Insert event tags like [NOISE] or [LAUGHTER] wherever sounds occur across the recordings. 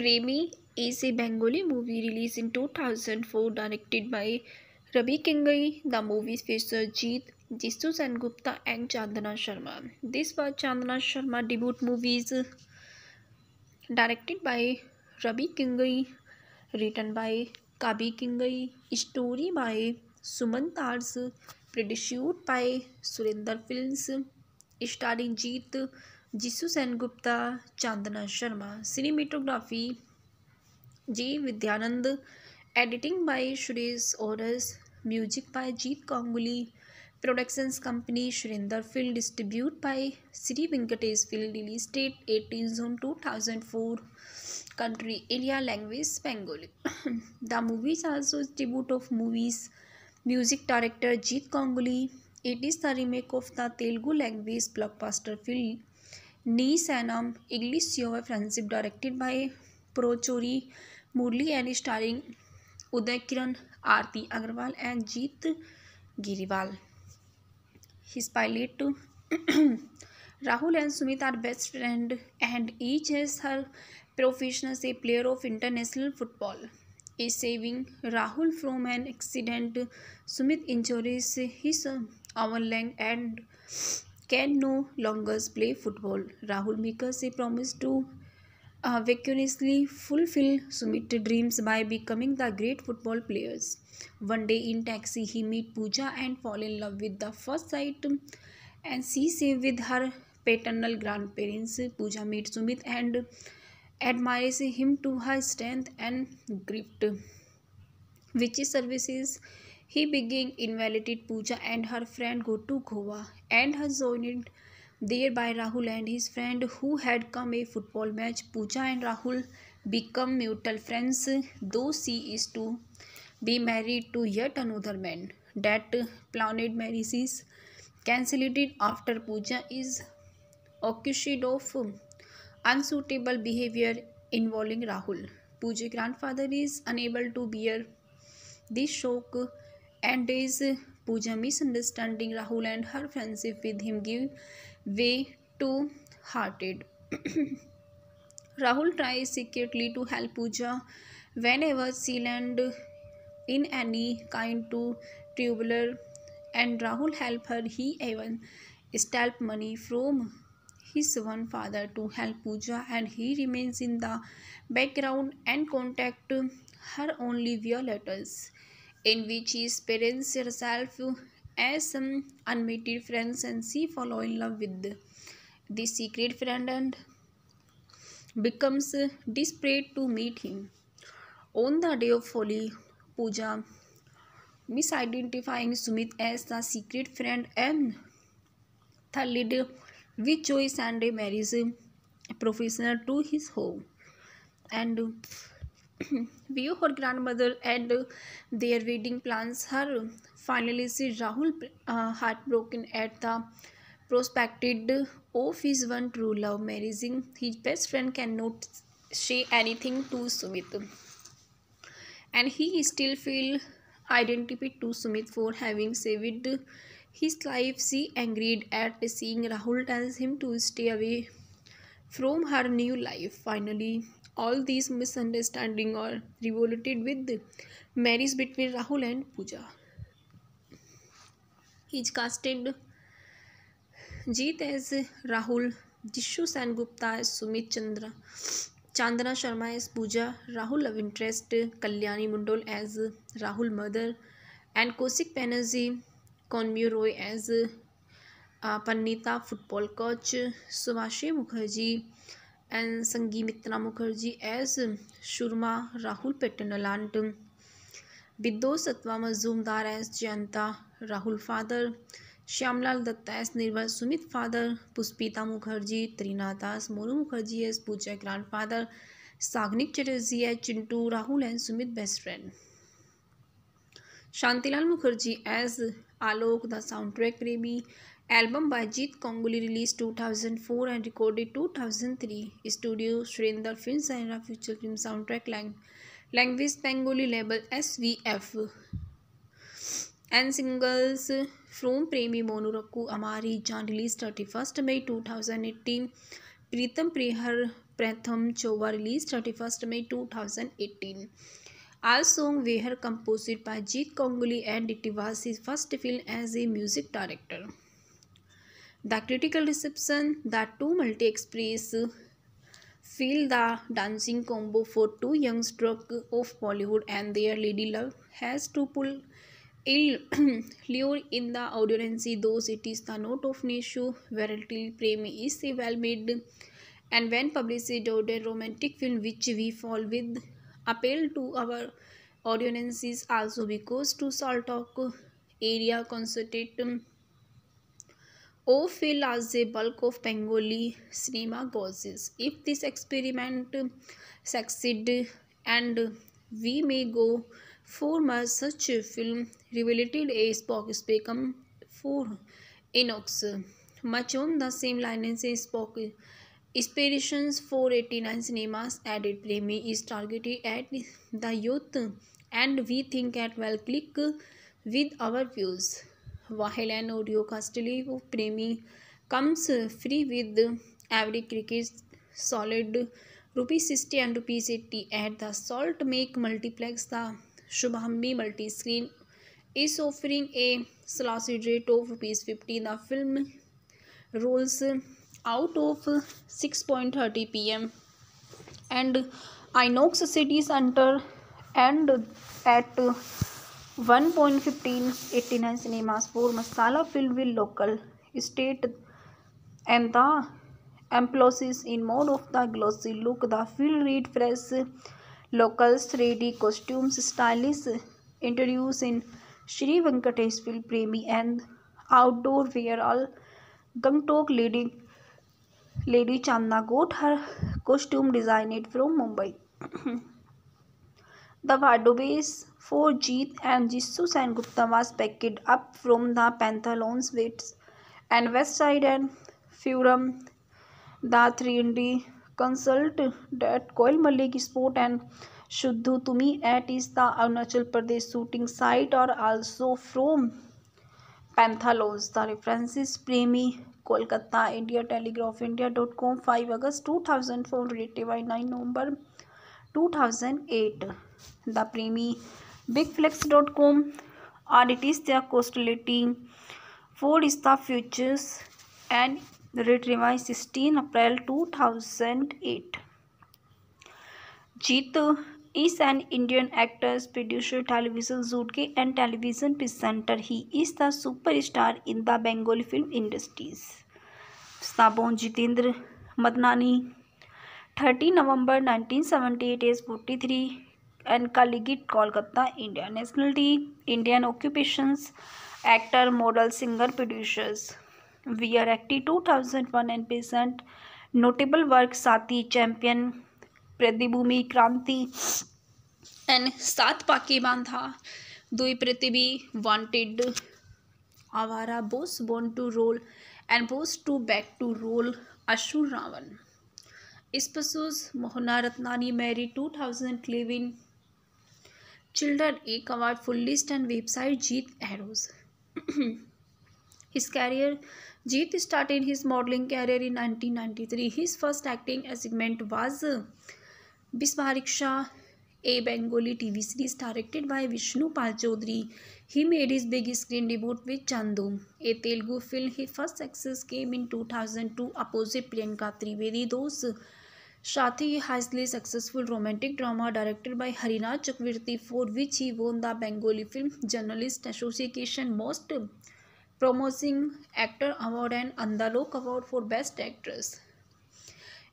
Premi is a Bengali movie released in 2004 directed by Ravi Kingai. The movie features Jeet, Jisoo Sengupta and Chandana Sharma. This was Chandana Sharma's debut movie directed by Ravi Kingai, written by Kabi Kingai, story by Suman Tars, produced by Surinder Films, starring Jeet, Jisoo Sengupta, Chandana Sharma. Cinematography G. Vidyanand. Editing by Suresh Oras. Music by Jeet Ganguly. Productions company Surinder Film. Distributed by Sri Venkatesh Film. Release date 18 June 2004. Country area language Bengali. The movies also tribute of movies. Music director Jeet Ganguly. It is the remake of the Telugu language blockbuster film Nee Sneham English CO friendship directed by Paruchuri Murali and starring Uday Kiran Aarti Agarwal and Jeet Giriwal his pilot [CLEARS THROAT] Rahul and Sumit are best friend and each as her professional से player of international football is saving Rahul from an accident Sumit injuries his our leg and can no longer play football. Rahul Mikas promised to uh, vacuously fulfill Sumit's dreams by becoming the great football players. One day in taxi, he meet Pooja and fall in love with the first sight, and she saved with her paternal grandparents. Pooja meets Sumit and admires him to her strength and grit, which is services. He being invited Pooja and her friend go to Goa and her joined there by Rahul and his friend who had come a football match. Pooja and Rahul become mutual friends though she is to be married to yet another man. That planned marriage is cancelled after Pooja is accused of unsuitable behavior involving Rahul. Pooja's grandfather is unable to bear this shock And is Pooja misunderstanding Rahul and her friendship with him give way to hearted. [CLEARS THROAT] Rahul tries secretly to help Pooja whenever she land in any kind to tubular and Rahul help her he even steal money from his one father to help Pooja and he remains in the background and contact her only via letters in which she experiences herself as some unmeted friends and she falls in love with the secret friend and becomes desperate to meet him. On the day of holy puja, misidentifying Sumit as the secret friend and third with choice and marries a professional to his home and [CLEARS THROAT] view her grandmother and their wedding plans. Her finally see Rahul uh, heartbroken at the prospected of his one true love marrying his best friend cannot say anything to Sumit and he still feel identity to Sumit for having saved his life she agreed at seeing Rahul tells him to stay away from her new life finally all these misunderstanding are revolted with the marriage between rahul and pooja he is casted jeet as rahul Jishu Sengupta as Sumit Chandra Chandana Sharma as Puja Rahul love interest Kalyani Mondal as Rahul mother and Kaushik Banerjee कॉन्म्यू Roy as पन्नीता football coach Subhasish Mukherjee an Sangi Mitra Mukherjee as Surma Rahul पेटनलांट बिद्दो Satwa Mazumdar as Jayanta Rahul father Shyamlal Dutta as Nirmal Sumit father Pushpita Mukherjee Trina Das Monu Mukherjee as Puja grandfather Sagnik Chatterjee as Chintu Rahul and Sumit best friend Shantilal Mukherjee as Alok the sound track Premi album Baijit Ganguly release 2004 and recorded 2003 studio Surendra film सैनरा future film sound track Lang language Bengali label S V F and singles from Premi मोनूरक्कू अमारी जान release thirty first May two thousand eighteen प्रीतम प्रेहर प्रथम चोवा release thirty first May two thousand eighteen all song were composite by Jeet कोंगुली and डिटिवास is first film as a music director The critical reception that two multi express feel the dancing combo for two young stroke of Bollywood and their lady love has to pull ill [CLEARS THROAT] lure in the audience those it is the note of Nishu variety prem is a well made and when publicized a romantic film which we fall with appeal to our audiences also because to salt talk area concentrate O fill as a bulk of Bengali cinema goes. If this experiment succeed and we may go for much such film related a Spock become for Inox. Much on the same line as Spock Inspirations eighty nine Cinemas added Premi is targeted at the youth and we think at well click with our views. Wahlan or Yokastli, who Premi comes free with every cricket solid ₹60 and ₹80 at the Salt Make Multiplex. The Shubhambi Multiscreen is offering a slashy rate of ₹50. The film rolls out of 6:30 p.m. and Inox City Center and at one point fifteen eighty nine cinemas four masala film will local state and the एम्पलोसिस in more of the glossy look the feel read fresh locals three D costumes stylish introduce in Shri Venkatesh film Premi and outdoor where all Gangtok lady lady Chandana got her costume design designed from Mumbai the wardrobes Forsyth and Jesus and Gupta was picked up from the Panathlons and Westside and Fulham. The 3D consult that Koil Malik Sport and Shuddhu Tumi at is the Arunachal Pradesh shooting site or also from Panathlons. The references Premi Kolkata India Telegraph India dot com five August two thousand four rated by nine November two thousand eight the Premi big BigFlix dot com are it is their coastality for is the futures and rate revise sixteen April two thousand eight Jeet is an Indian actors producer television jute के and television presenter he is the superstar in the Bengali film industries साबोन Jitendra Madnani thirty November nineteen seventy eight as forty three and कालीगिट Kolkata India nationality Indian occupations actor model singer producers we are active two thousand one and present notable work Saathi champion प्रतिभूमि Kranti and Saat Paake Bandha Dui Prithibi wanted Awara Boss born to rule and Boss two back to rule Asur Raavan is पसूस Mohana Ratnani married two thousand living children एक award full and website Jeet arrows his [CLEARS THROAT] career Jeet start in his modelling career in nineteen ninety three his first acting assignment was बिस्मारिक्षा a Bengali T V series directed by Vishnu Pal Chaudhary he made is big screen debut with Chando a Telugu film he first success came in two thousand two opposite Priyanka Trivedi दोस्त Shathi Haisley successful romantic drama directed by Harinath Chakravarti for which he won the Bengali Film Journalist Association Most Promising Actor Award and Andalok Award for Best Actress.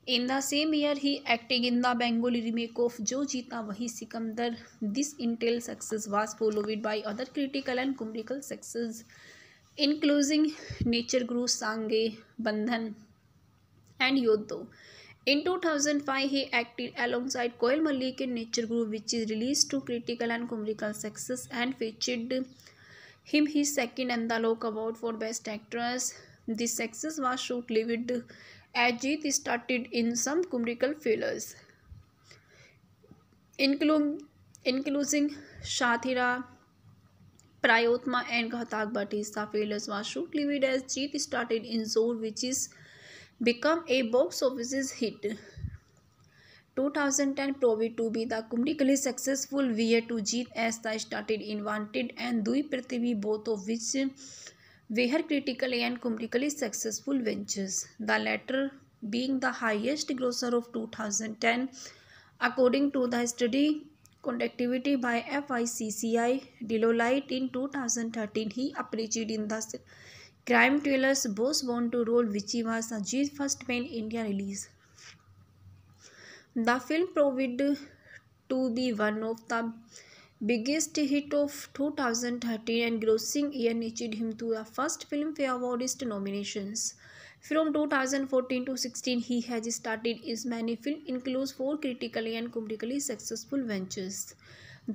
In the same year he acting in the Bengali remake of Jo Jeeta Wahi Sikandar. This entail success was followed by other critical and commercial success including Nature Guru Sange, Bandhan and Yodho. In 2005, he acted alongside Koel Malik in Nature Group, which is released to critical and commercial success and featured him his second Andalok Award for Best Actress. This success was short-lived Ajit started in some commercial failures, including, Shathira, Prayotma and Ghatak, but failures was short-lived as Jeet started in Zor, which is become a box office hit. 2010 proved to be the commercially successful year to Jeet as they started in Wanted and Dui Prithvi, both of which were critical and commercially successful ventures, the latter being the highest grosser of 2010, according to the study conducted by FICCI. Deloitte in 2013, he appreciated in the Crime thrillers Boss Want to Roll Vichy was Ajit's first main India release. The film proved to be one of the biggest hit of 2013 and grossing year achieved him to the first Filmfare Awards nominations. From 2014 to 16, he has started his many films, includes four critically and commercially successful ventures.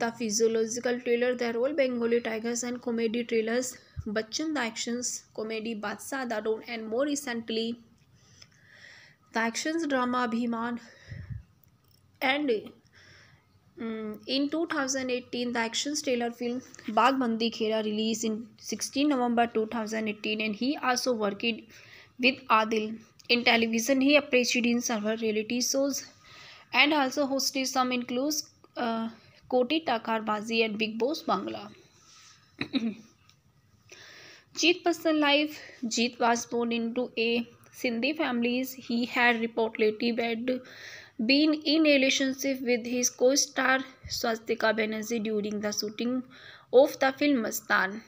The physiological thriller The role Bengali Tigers and comedy trailers. Bachchan the actions comedy Badshah the Don and more recently the actions drama Abhimaan and in two thousand eighteen the actions trailer film बागबंदी Khera release in sixteen November two thousand eighteen and he also worked with Adil in television he appeared in several reality shows and also hosted some includes Koti Takar Baazi and Bigg Boss Bangla Jeet personal life. Jeet was born into a Sindhi family. He had reportedly been in a relationship with his co-star Swastika Banerjee during the shooting of the film Mastaan.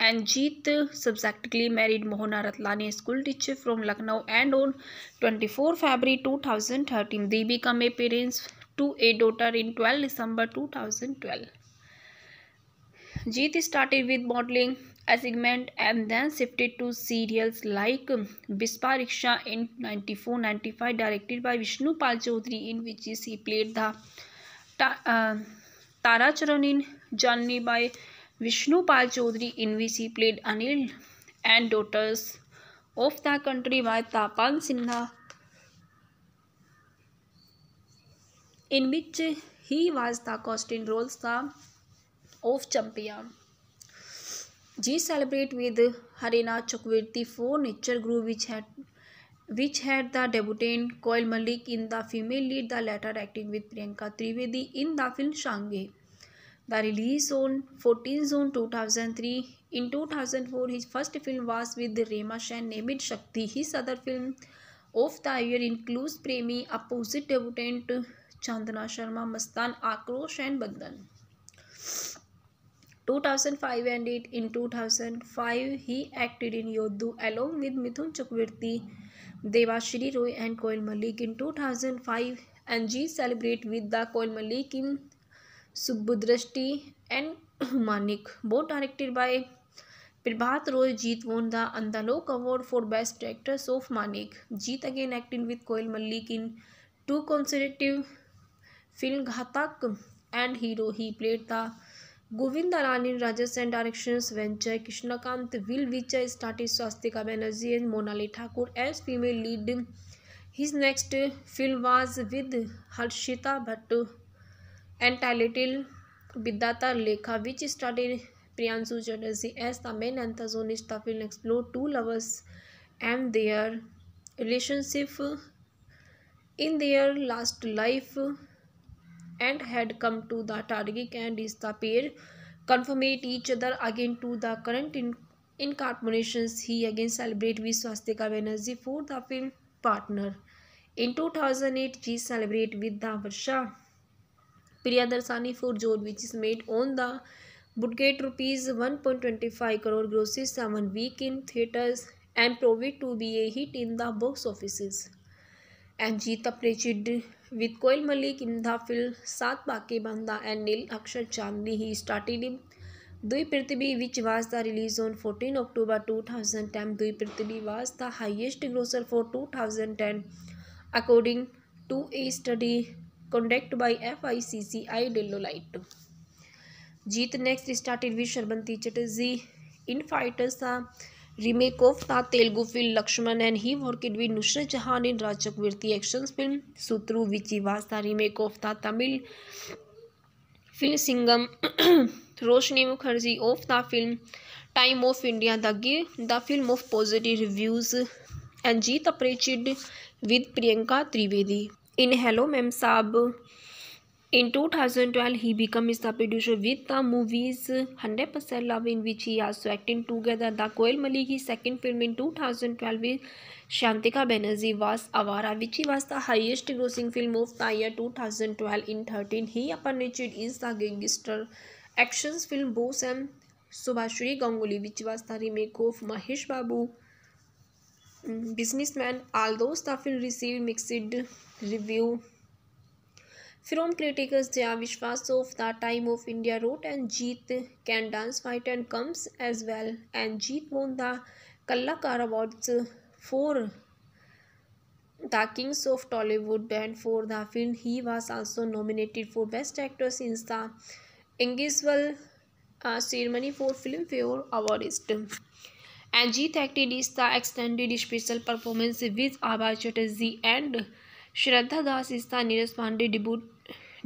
And Jeet subsequently married Mohana Ratlani, a school teacher from Lucknow, and on 24 February 2013, they became a parents to a daughter in 12 December 2012. Jeet started with modeling assignment and then shifted to serials like Vispa Riksha in 94-95 directed by Vishnu Pal Chaudhary in which he played the ta uh, Tara Charan in Janani by Vishnu Pal Chaudhary in which he played Anil and Daughters of the Country by Tapan Sinha in which he was the costume roles the of champion ji celebrate with Harina चकवेती four nature Guru which है which had the debutante Koyel Mallick in the female lead the latter acting with Priyanka Trivedi in the film Sangee the release on fourteen June two thousand three in two thousand four his first film was with Rima Sen named Shakti he सदर film of the year includes Premi opposite debutant Chandana Sharma Mastan Aakrosh and Bandhan 2005 ended in 2005 he acted in Yodhu along with Mithun Chakravarti, Devashri Roy and Koil Malik in 2005 and G celebrate with the Koil Malik in Subbudrashti and Manik both directed by Prabhat Roy Jeet won the Andalok award for best actress of Manik Jeet again acted with Koil Malik in two consecutive film Ghatak and Hero he played the Govind अलानी Rajas and direction venture Krishnakant will विचर स्टार्टिस्ट Swastika Banerjee and Monali Thakur as female lead his next film was with Harshita Bhatt and टाइलेटिल Bidhata Lekha which starred Priyanshu Chatterjee as the main antagonist film explore two lovers and their relationship in their last life and had come to the Tariq and is the pair confirmate each other again to the current in incarnations he again celebrate with Swastika Banerjee for the film partner. In 2008 she celebrate with the Varsha Priyadarshani for Jod which is made on the budget rupees 1.25 crore grosses 7 week in theatres and proved to be a hit in the box offices. and Geeta played with Koil Malik in the film Sat Baaki Banda and Neil Akshar Chandni. He started in Dui Prithvi which was the release on 14 October 2010. Dui Prithvi was the highest grosser for 2010 according to a study conducted by FICCI Deloitte. Jeet next started with Sharbanti Chatterjee in Fighters. The remake of था Telugu film Lakshman and he worked with Nusrat Jahan in राजचक्रवर्ती action film Shotru विची वास्ता remake of the Tamil film Singam [CLEARS THROAT] Roshni Mukherjee of the film time of India the give the film of positive reviews and Jeet appreciated with Priyanka Trivedi in hello ma'am साहब In 2012, he became the producer with the movies Hundred Percent Love in which he also acted together. The Koel Maliki's second film in 2012 with Shantika Banerjee was Awara which was the highest grossing film of the year 2012. In 13, he appeared in the gangster action film Boss and Subhashree Ganguly which was the remake of Mahesh Babu Businessman. Although the film received mixed review From critics, their Vishwas of the time of India wrote and Jeet can dance, fight and comes as well. And Jeet won the Kallakar Awards for the Kings of Tollywood and for the film. He was also nominated for Best Actor since the Ingiswal uh, ceremony for Filmfare Awards. And Jeet acted is the extended special performance with Abhay Chatterjee and Shraddha Das is the nearest Pandey debut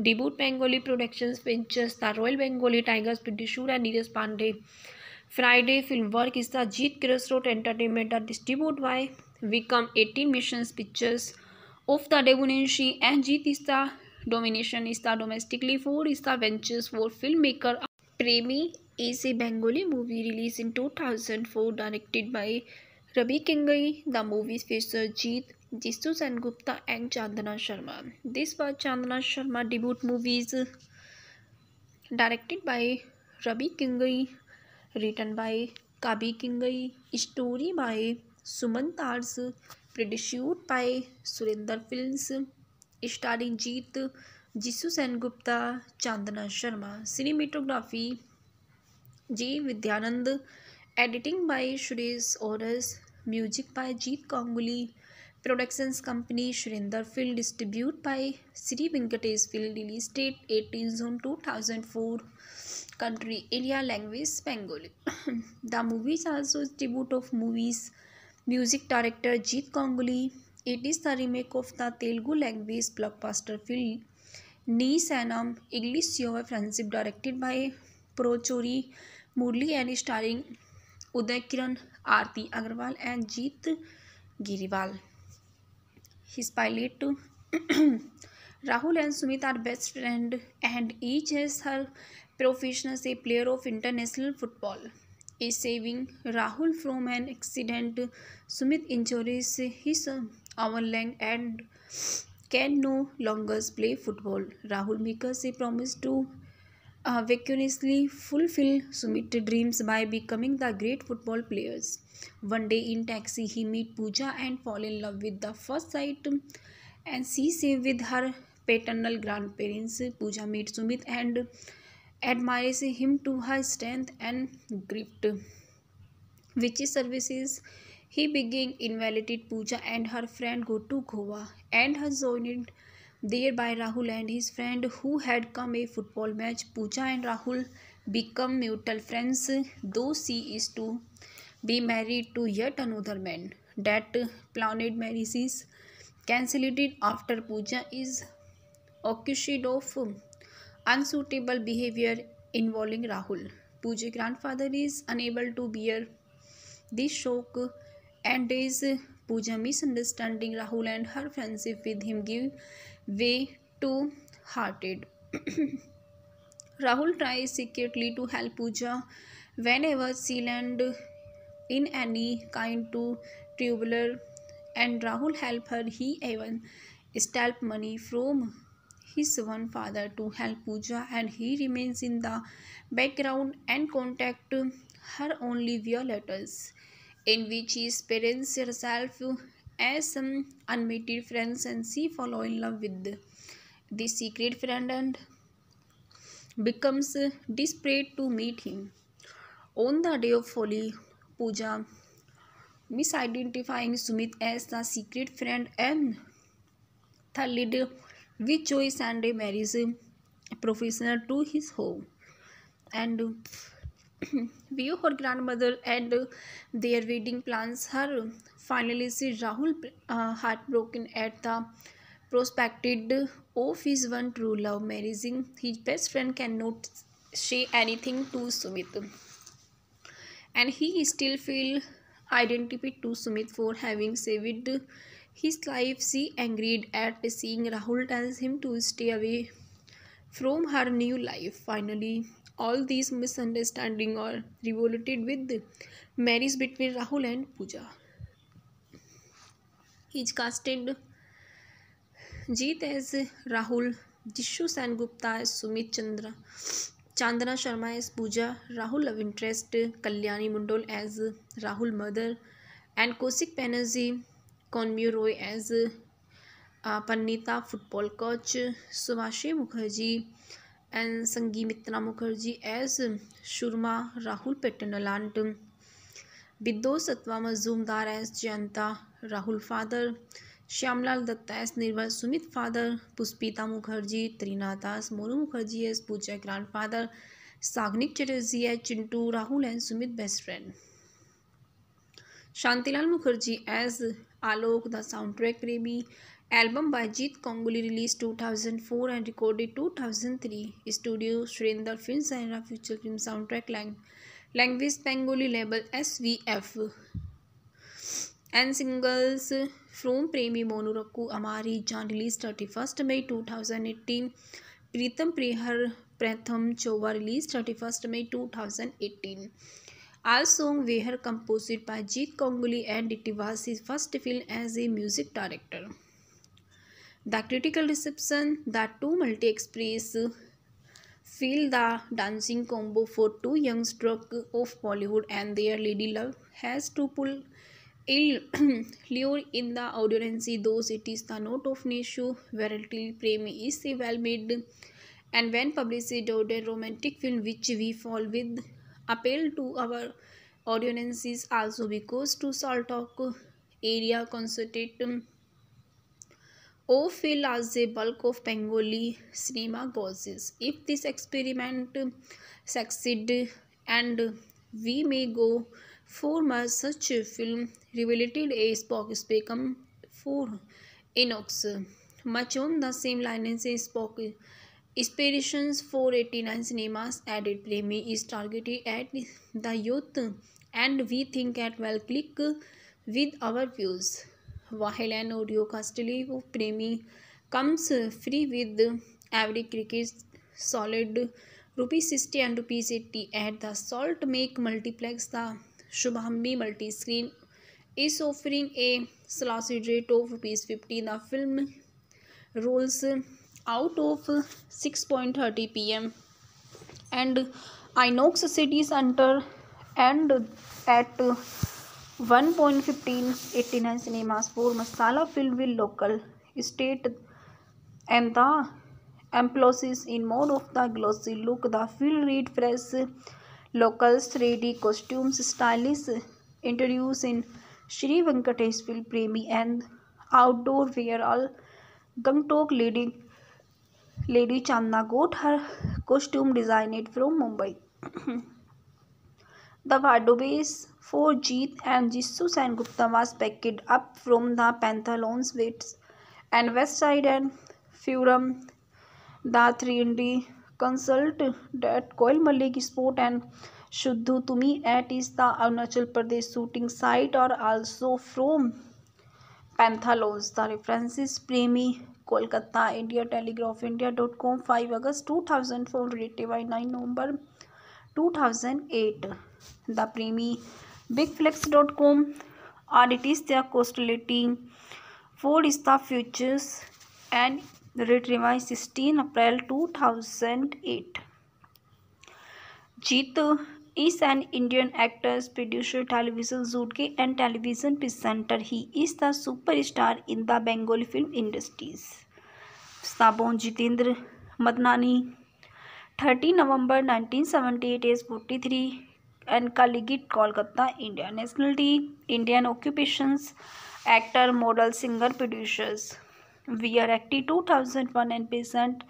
debut Bengali productions pictures the royal Bengali tigers पिडिशूर and Neeraj Pandey Friday film work is the Jeet grassroot entertainment are distribute by Vikram eighteen mission pictures of the डेबुनेशी and Jeet is the domination is the domestically four is the ventures for film maker Premi a Bengali movie release in two thousand four directed by Ravi किंगई the movies phasor Jeet Jisoo Sengupta and Chandana Sharma. This was Chandana Sharma debut movies directed by Ravi Kingai, written by Kabi Kingai, story by Suman Tars, produced by Surinder Films, starring Jisoo Sengupta, Chandana Sharma, cinematography G. Vidyanand, editing by Suresh Oras, music by Jeet Ganguly, productions company Surinder film distribute by Shri Venkatesh film release state eighteen June two thousand four country area language Bengali the movies are so tribute of movies music director Jeet Ganguly eighties the remake of the Telugu language blockbuster film Nee Sneham English your friendship directed by Paruchuri Murali and starring Uday Kiran Aarti Agarwal and Jeet Giriwal his pilot too. Rahul and Sumit are best friend and each has her profession as a player of international football. Is saving Rahul from an accident, Sumit injures his arm leg and can no longer play football. Rahul makes a promise to Uh, vacuously fulfill Sumit's dreams by becoming the great football players. One day in taxi, he meet Pooja and fall in love with the first sight, and she saved with her paternal grandparents. Pooja meet Sumit and admires him to her strength and grit, which services. He begin invited Pooja and her friend go to Goa and her joined there by Rahul and his friend who had come a football match. Pooja and Rahul become mutual friends, though she is to be married to yet another man. That planned marriage is cancelled after Pooja is accused of unsuitable behavior involving Rahul. Pooja's grandfather is unable to bear this shock and is Pooja misunderstanding Rahul and her friendship with him give way too hearted. [CLEARS THROAT] Rahul tries secretly to help Pooja whenever she lands in any kind to tubular and Rahul help her he even steal money from his one father to help Pooja and he remains in the background and contact her only via letters in which his parents herself as some unmated friends and she fall in love with the secret friend and becomes desperate to meet him. On the day of holy puja, misidentifying Sumit as the secret friend and the leader, with choice and marries a professional to his home. And view [CLEARS THROAT] her grandmother and their wedding plans, her Finally, see Rahul, uh, heartbroken at the prospected of his one true love marrying his best friend, cannot say anything to Sumit, and he still feel identity to Sumit for having saved his life. She angered at seeing Rahul tells him to stay away from her new life. Finally, all these misunderstanding are revolted with marriage between Rahul and Pooja. He casted Jeet as Rahul, Jishu Sengupta as Sumit Chandra, Chandana Sharma as Pooja, Rahul Love Interest, Kalyani Mundol as Rahul Mother, and Koushik Banerjee Konmyu Roy as uh, Panita Football Coach, Subhashi Mukherjee and Sangeetna Mukherjee as Shurma, Rahul Patnaland, Bidos Satwa Mazumdar as Jayanta, Rahul father Shyamlal Dutta as Nirmal Sumit father Pushpita Mukherjee Trina Das Monu Mukherjee as Puja grandfather Sagnik Chatterjee है Chintu Rahul and Sumit best friend Shantilal Mukherjee as Alok the soundtrack rabi album by Jeet Ganguly release 2004 and recorded 2003 studio Surinder film future film soundtrack Lang language Bengali label S V F and singles from Premi Monu रक्कू अमारी जान release thirty first May two thousand eighteen Pritam प्रेहर प्रथम चोवा release thirty first May two thousand eighteen all song were composed by Jeet Ganguly and it was his first film as a music director the critical reception the two multi express feel the dancing combo for two young struck of Bollywood and their lady love has to pull lure [CLEARS THROAT] in the audience. those it is the note of nature variety prem is well made and when published a romantic film which we fall with appeal to our audiences also because to salt talk area concentrate um, O fill as a bulk of Bengali cinema goes. If this experiment succeed and we may go four months such a film revelated a Spock become four Enochs much on the same line as Spock Inspirations 489 cinemas added play me is targeted at the youth and we think at well click with our views. While an audio castly of Premi comes free with every cricket solid rupees 60 and rupees 80 at the salt make multiplex the Shubhambi Multiscreen is offering a slashidate of ₹50. The film rolls out of 6:30 p.m. and Inox City Center and at 1:15-89 cinemas for Masala filled with local, state and the emphasis in more of the glossy look. The film read fresh locals 3D costumes stylish introduced in Sri Venkateswil Premi and outdoor wear all Gangtok lady Lady Chandna got her costume designed from Mumbai. the Vadobes for Jeet and Jisoo Sengupta was packed up from the Pantaloons Wits and West Side and Furum. The 3D consult date Koyel Mallick sport and Shudhu Tumi at is the Arunachal Pradesh shooting site और also from पैंथालोज the references Premi Kolkata India Telegraph India dot com five August two thousand four rated by nine November two thousand eight the Premi BigFlix dot com are it is their coastality food is the futures the date revise sixteen April two thousand eight Jeet is an Indian actors producer television judge and television presenter he is the super star in the Bengali film industries साबोन Jeetendra Madnani thirty November nineteen seventy eight age forty three and कालीगिट Kolkata India national nationality Indian occupations actor model singer producers we are active two thousand one and present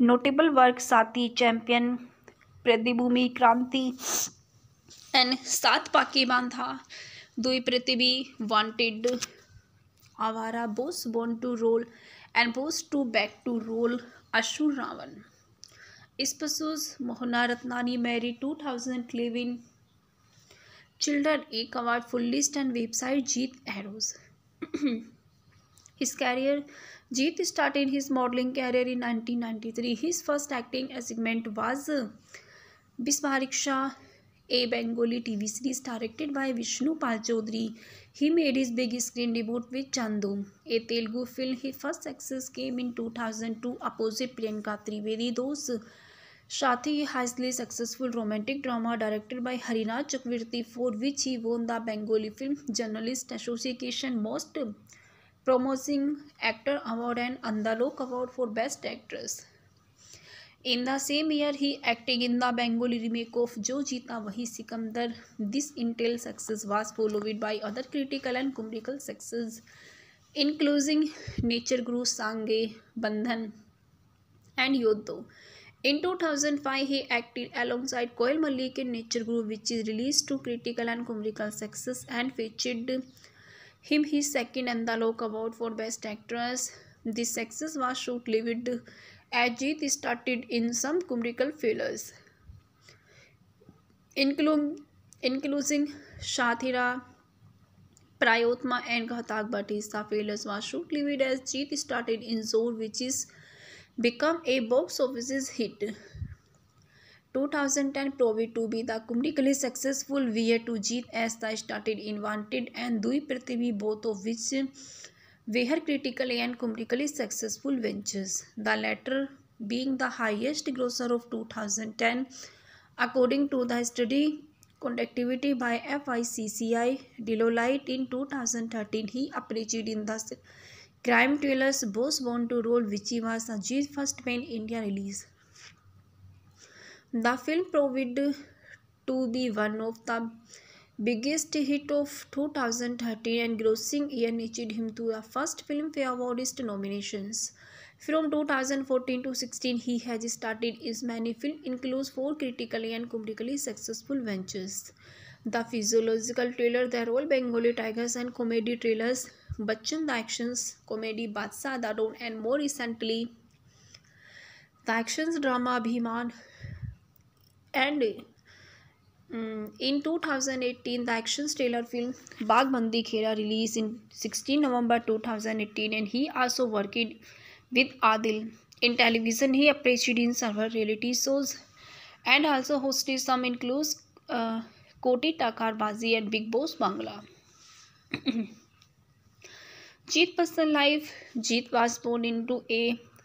notable work Saathi champion प्रतिभूमि Kranti and Saat Paake Bandha Dui Prithibi wanted Awara boss born to rule and boss to back to rule Asur Raavan स्पसूस Mohna Ratlani married two thousand eleven children एक award full list and website Jeet arrows his career Jeet started his modeling career in 1993. His first acting assignment was Bismariksha, a Bengali TV series directed by Vishnu Pal Chaudhary. He made his big screen debut with Chandu, a Telugu film. His first success came in 2002 opposite Priyanka Trivedi. Those Saathi highly successful romantic drama directed by Harinath Chakraborty for which he won the Bengali film journalist association most promising actor award and andalok award for best actress in the same year he acting in the bengali remake of jo jeeta wahi sikandar this intel success was followed by other critical and commercial success including nature guru sange bandhan and yodho in 2005 he acted alongside koel malik in nature guru which is released to critical and commercial success and featured him his second and the Andalok Award for Best Actress. The success was short-lived as it started in some comical failures, including, including Shathira, Prayotma and Ghatak Batista. Failures was short-lived as Jeet started in Zor which is become a box office hit. 2010 proved to be the commercially successful jeet as the started invented and Dui Prithvi both of which were critical and commercially successful ventures. The latter being the highest grosser of 2010 according to the study conductivity by FICCI Deloitte in 2013 he appreciated in the crime thrillers Boss Born to Roll which was the first main India release. The film proved to be one of the biggest hit of 2013 and grossing year achieved him to the first Filmfare Awards nominations. From 2014 to 16, he has started his many films, includes four critically and commercially successful ventures. The physiological thriller The Royal Bengali Tigers and comedy trailers. Bachchan The Actions, comedy the don and more recently the actions drama Bhiman and in two thousand eighteen the action trailer film Bagbandi Khela release in sixteen November two thousand eighteen and he also worked with Adil in television he appeared in several reality shows and also hosted some includes Koti Takarbaazi and big boss Bangla Jeet personal life Jeet was born in to a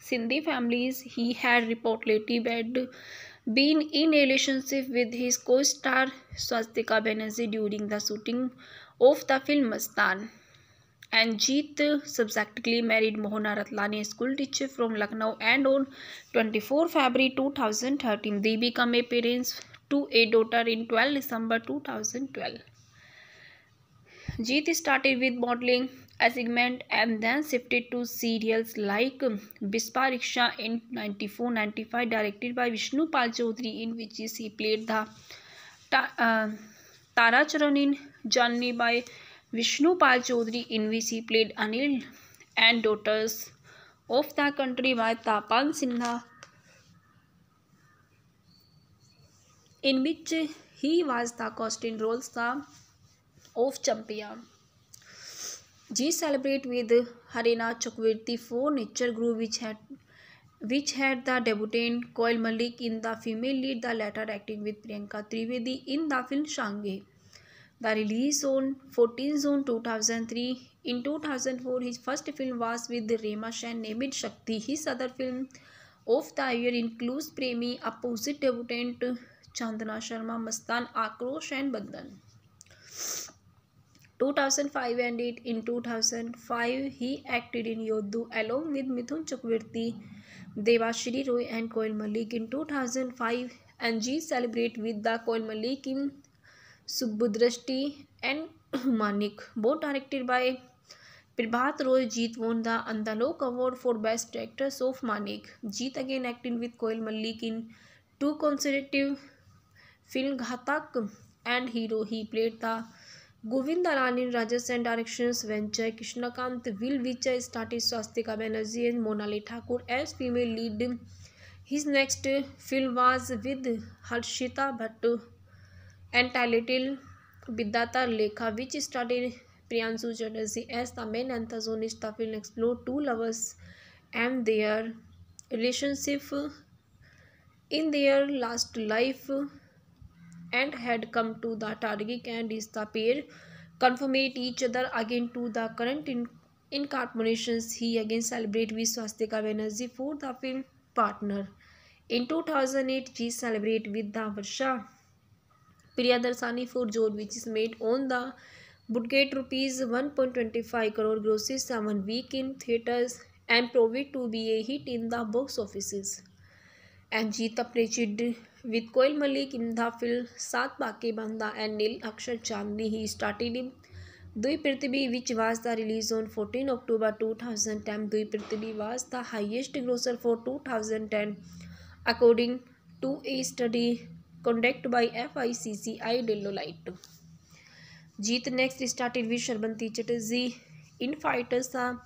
Sindhi families he had reportedly लेटी bed been in relationship with his co-star Swastika Banerjee during the shooting of the film Mastan. And Jeet subsequently married Mohana Ratlani, a school teacher from Lucknow, and on 24 February 2013, they became a parents to a daughter in 12 December 2012. Jeet started with modeling assignment and then shifted to serials like Vispa Riksha in 94-95 directed by Vishnu Pal Chaudhary in which he played the ta uh, Tara Charan in Janni by Vishnu Pal Chaudhary in which he played Anil and Daughters of the Country by Tapan Sinha in which he was the costume roles the of champion G celebrate with Hareena Chakravarty for Nature Groove, which had the debutant Koil Malik in the female lead, the latter acting with Priyanka Trivedi in the film Shanghai. The release on 14 June 2003. In 2004, his first film was with Reema Sen named Shakti. His other film of the year includes Premi, opposite debutant Chandana Sharma, Mastaan, Akrosh and Bandhan. 2005 ended in 2005 he acted in Yodhu along with Mithun Chakravarti, Devashri Roy and Koil Malik in 2005 and G celebrate with the Koil Malik in Subbudrashti and Manik both directed by Prabhat Roy Jeet won the Andalok award for best actress of Manik Jeet again acted with Koil Malik in two consecutive film Ghatak and Hero he played the Govind Rani Rajas and direction venture Krishnakant will which स्टार्टिस्ट Swastika Banerjee and Monali Thakur as female lead his next film was with Harshita Bhatt and टाइलेटिल Bidhata Lekha which starred Priyanshu Chatterjee as the main antagonist the film explore two lovers and their relationship in their last life and had come to the Tatargic and is the pair confirmate each other again to the current in incarnations he again celebrate with Swastika Banerjee for the film partner. In 2008 she celebrate with the Varsha Priyadarshani for Jod which is made on the budget rupees 1.25 crore grosses seven week in theaters and proved to be a hit in the box offices. And Jeet Prechid With Koil Malik in the field, Saat Bakibanda and Neil Akshar Chandni, he started in Dui Prithvi, which was the release on 14 October 2010. Dui Prithvi was the highest grosser for 2010, according to a study conducted by FICCI Dellolite. Jeet next started with Sharbanti Chatterjee in fighters. The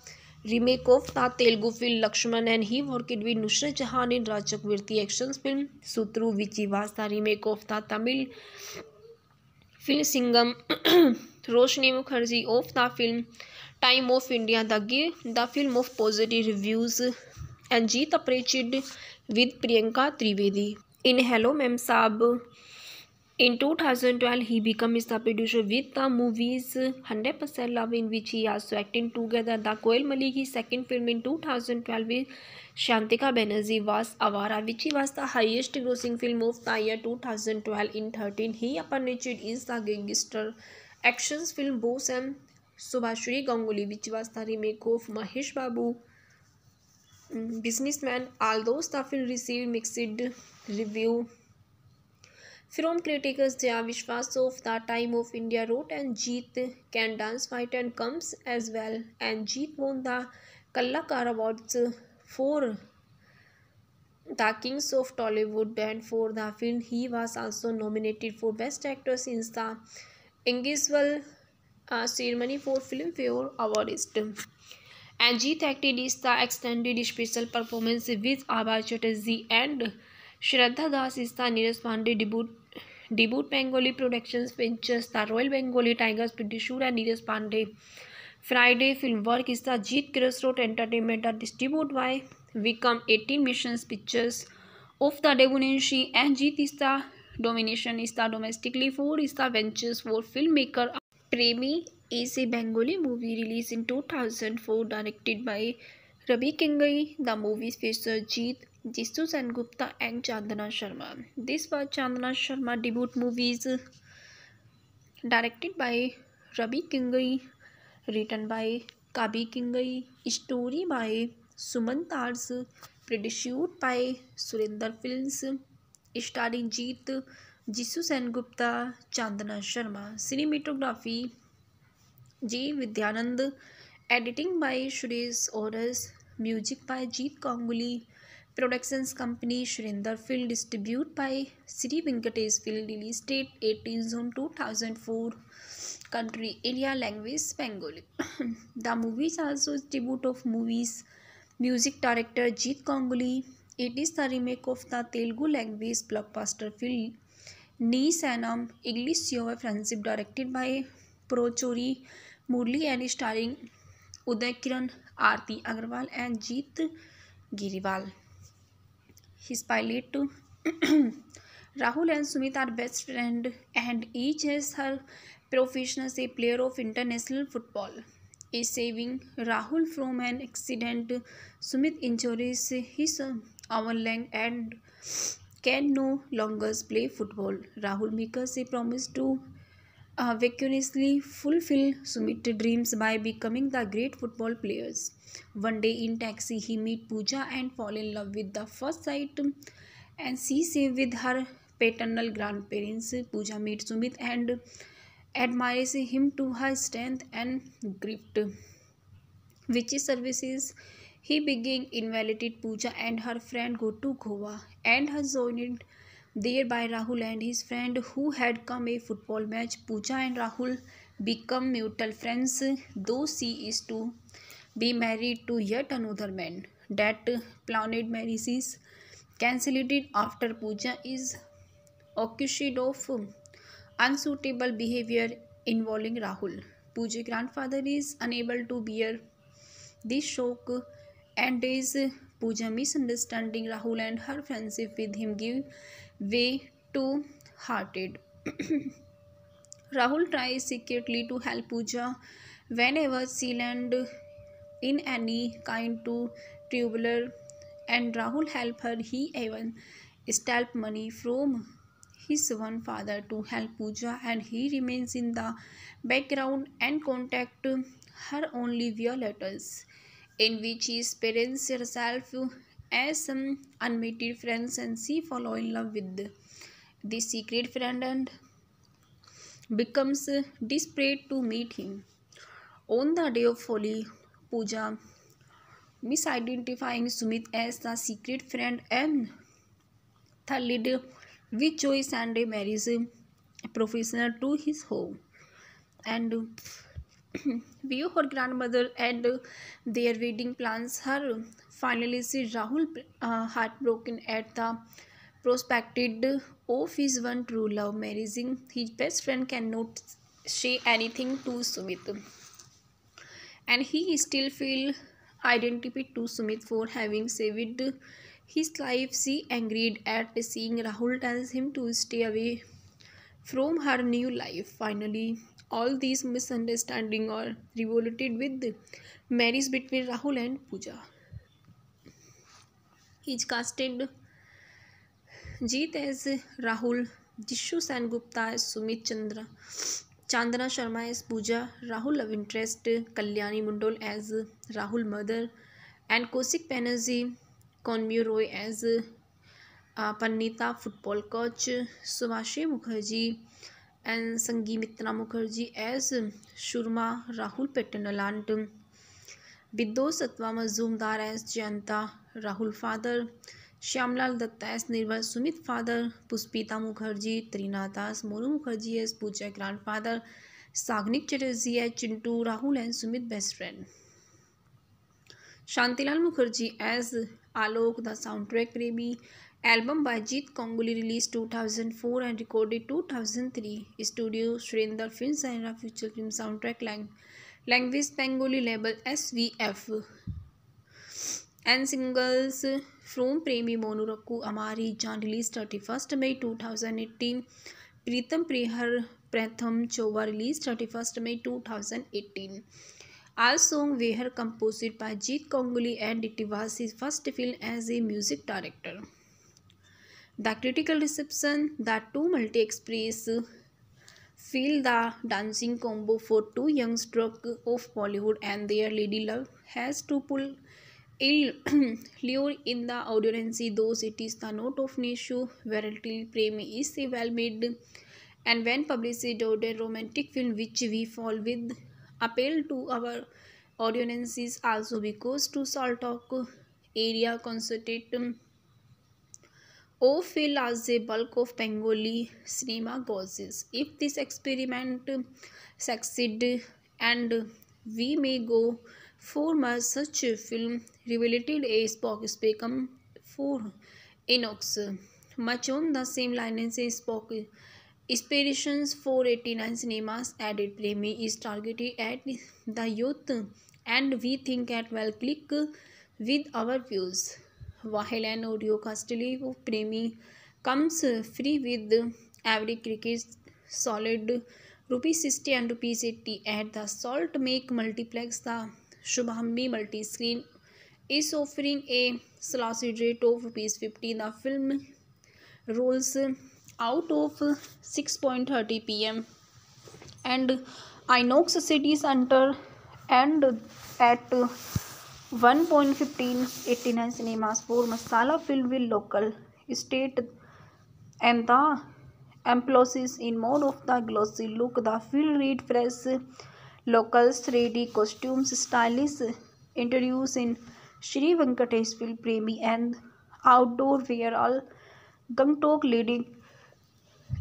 remake of the Telugu film Lakshman and he worked with Nusrat Jahan in राजक action film Shatru which the remake of the Tamil film Singam [CLEARS THROAT] Roshni Mukherjee of the film time of India the give the film of positive reviews and Jeet appeared with Priyanka Trivedi in hello Memsaheb In 2012, he became a producer with the movies 100% Love in which he also acted together. The Koel Maliki's second film in 2012 with Shantika Banerjee was Awara which was the highest grossing film of the year 2012. In 13, he appeared in the gangster action film Boss and Subhashree Ganguly which was the remake of Mahesh Babu Businessman. Although the film received mixed review From criticals, Jaya Vishwasov, The Time of India wrote, and Jeet can dance, fight and comes as well. And Jeet won the Kallakar Awards for The Kings of Tollywood, and for the film he was also nominated for Best Actor since the English uh, ceremony for Filmfare Awards. And Jeet acted is the extended special performance with Abhay Chatterjee and Shraddha Das is the Neeraj Pandey debut debut Bengali productions pictures था royal Bengali tigers पिडिशूर and Neeraj Pandey Friday film works is the Jeet cress entertainment are distribute by Vikram eighteen mission pictures of the डेगुनेशी and Jeet is domination is domestically for is the ventures for film maker Premi a Bengali movie release in two thousand four directed by Rabi Kinagi the movies features Jeet Jisoo Sengupta and Chandana Sharma. This was Chandana Sharma debut movies directed by Ravi Kingai, written by Kabi Kingai, story by Suman Tars, produced by Surinder Films, starring Jisoo Sengupta, Chandana Sharma, cinematography G. Vidyanand, editing by Suresh Oras, music by Jeet Ganguly, Productions Company Surinderfield, distributed by Sri Venkatesh Film, released date 18 June 2004. Country, area, language, Bengali. [COUGHS] The movie is also a tribute of movies. Music director Jeet Kongali. It is the remake of the Telugu language blockbuster film Nee Sanam Iglesia Friendship, directed by Prochori Murli and starring Uday Kiran, Aarti Agarwal and Jeet Giriwal. his pilot too. Rahul and Sumit are best friend and each has her profession as a player of international football. A saving Rahul from an accident, Sumit injures his arm leg and can no longer play football. Rahul makes a promise to uh, vacuously fulfill Sumit's dreams by becoming the great football players. One day in taxi, he meet Pooja and fall in love with the first sight, and she say with her paternal grandparents. Pooja meets Sumit and admires him to her strength and grit, which services. He begin invited Pooja and her friend go to Goa and her joined there by Rahul and his friend who had come a football match. Pooja and Rahul become mutual friends, though she is to be married to yet another man. That planned marriage is cancelled after Pooja is accused of unsuitable behavior involving Rahul. Pooja's grandfather is unable to bear this shock and is Pooja misunderstanding Rahul and her friendship with him give way too hearted. [CLEARS THROAT] Rahul tries secretly to help Pooja whenever she land in any kind to tubular and Rahul help her he even steal money from his one father to help Pooja and he remains in the background and contact her only via letters in which his parents herself as some unmated friends and she fall in love with the secret friend and becomes desperate to meet him. On the day of holy puja. misidentifying Sumit as the secret friend and the leader, with Joy Sunday marries a professional to his home. And view [CLEARS THROAT] her grandmother and their wedding plans her Finally, see Rahul uh, heartbroken at the prospected of his one true love marrying his best friend cannot say anything to Sumit. And he still feel identity to Sumit for having saved his life. She angered at seeing Rahul tells him to stay away from her new life. Finally, all these misunderstanding are revolted with marriage between Rahul and Pooja. He casted Jeet as Rahul, Jishu Sengupta as Sumit Chandra, Chandana Sharma as Pooja, Rahul Love Interest, Kalyani Mundol as Rahul Mother, and Koushik Banerjee Konmyu Roy as uh, Panita Football Coach, Subhashi Mukherjee and Sangeetna Mukherjee as Shurma, Rahul paternal aunt, बिद्दोस Satwa Majumdar as Jayanta Rahul father Shyamlal Dutta as Nirmal Sumit father Pushpita Mukherjee Trina Das Monu Mukherjee as Puja grand father Sagnik Chatterjee as Chintu Rahul and Sumit best friend Shantilal Mukherjee as Alok the sound track Premi album by Jeet Ganguly release 2004 and recorded 2003 studio Surinder film and future film sound track Lang language Bengali label S V F and singles from Premi मोनूरक्कू अमारी जान release thirty first May two thousand eighteen प्रीतम प्रेहर प्रथम चोवा release thirty first May two thousand eighteen all song were composed by Jeet Ganguly and it is first film as a music director the critical reception the two multi express Feel the dancing combo for two young stars of Bollywood and their lady love has to pull ill [CLEARS THROAT] lure in the audience those it is the note of Nishu play me is well made and when published a romantic film which we fall with appeal to our audiences also because to salt talk area concentrate um, O fill as a bulk of Bengali cinema goes. If this experiment succeed and we may go for much such a film related a Spock become for Inox. Much on the same line as Spock Inspirations eighty-nine Cinemas added Premi is targeted at the youth and we think at well click with our views. वाहेलैन और योकास्टली वो Premi comes free with every cricket solid rupees sixty and rupees eighty at the salt make multiplex the शुभम्बी multi screen is offering a सलासीड rate of rupees fifty the film rolls out of six point thirty P M and INOX city centre and at one point fifteen eighty nine cinemas for masala film will local state and the एम्पलोसिस in more of the glossy look the feel read fresh locals ready costumes stylish introduce in Shree Venkatesh film Premi and outdoor where all Gangtok lady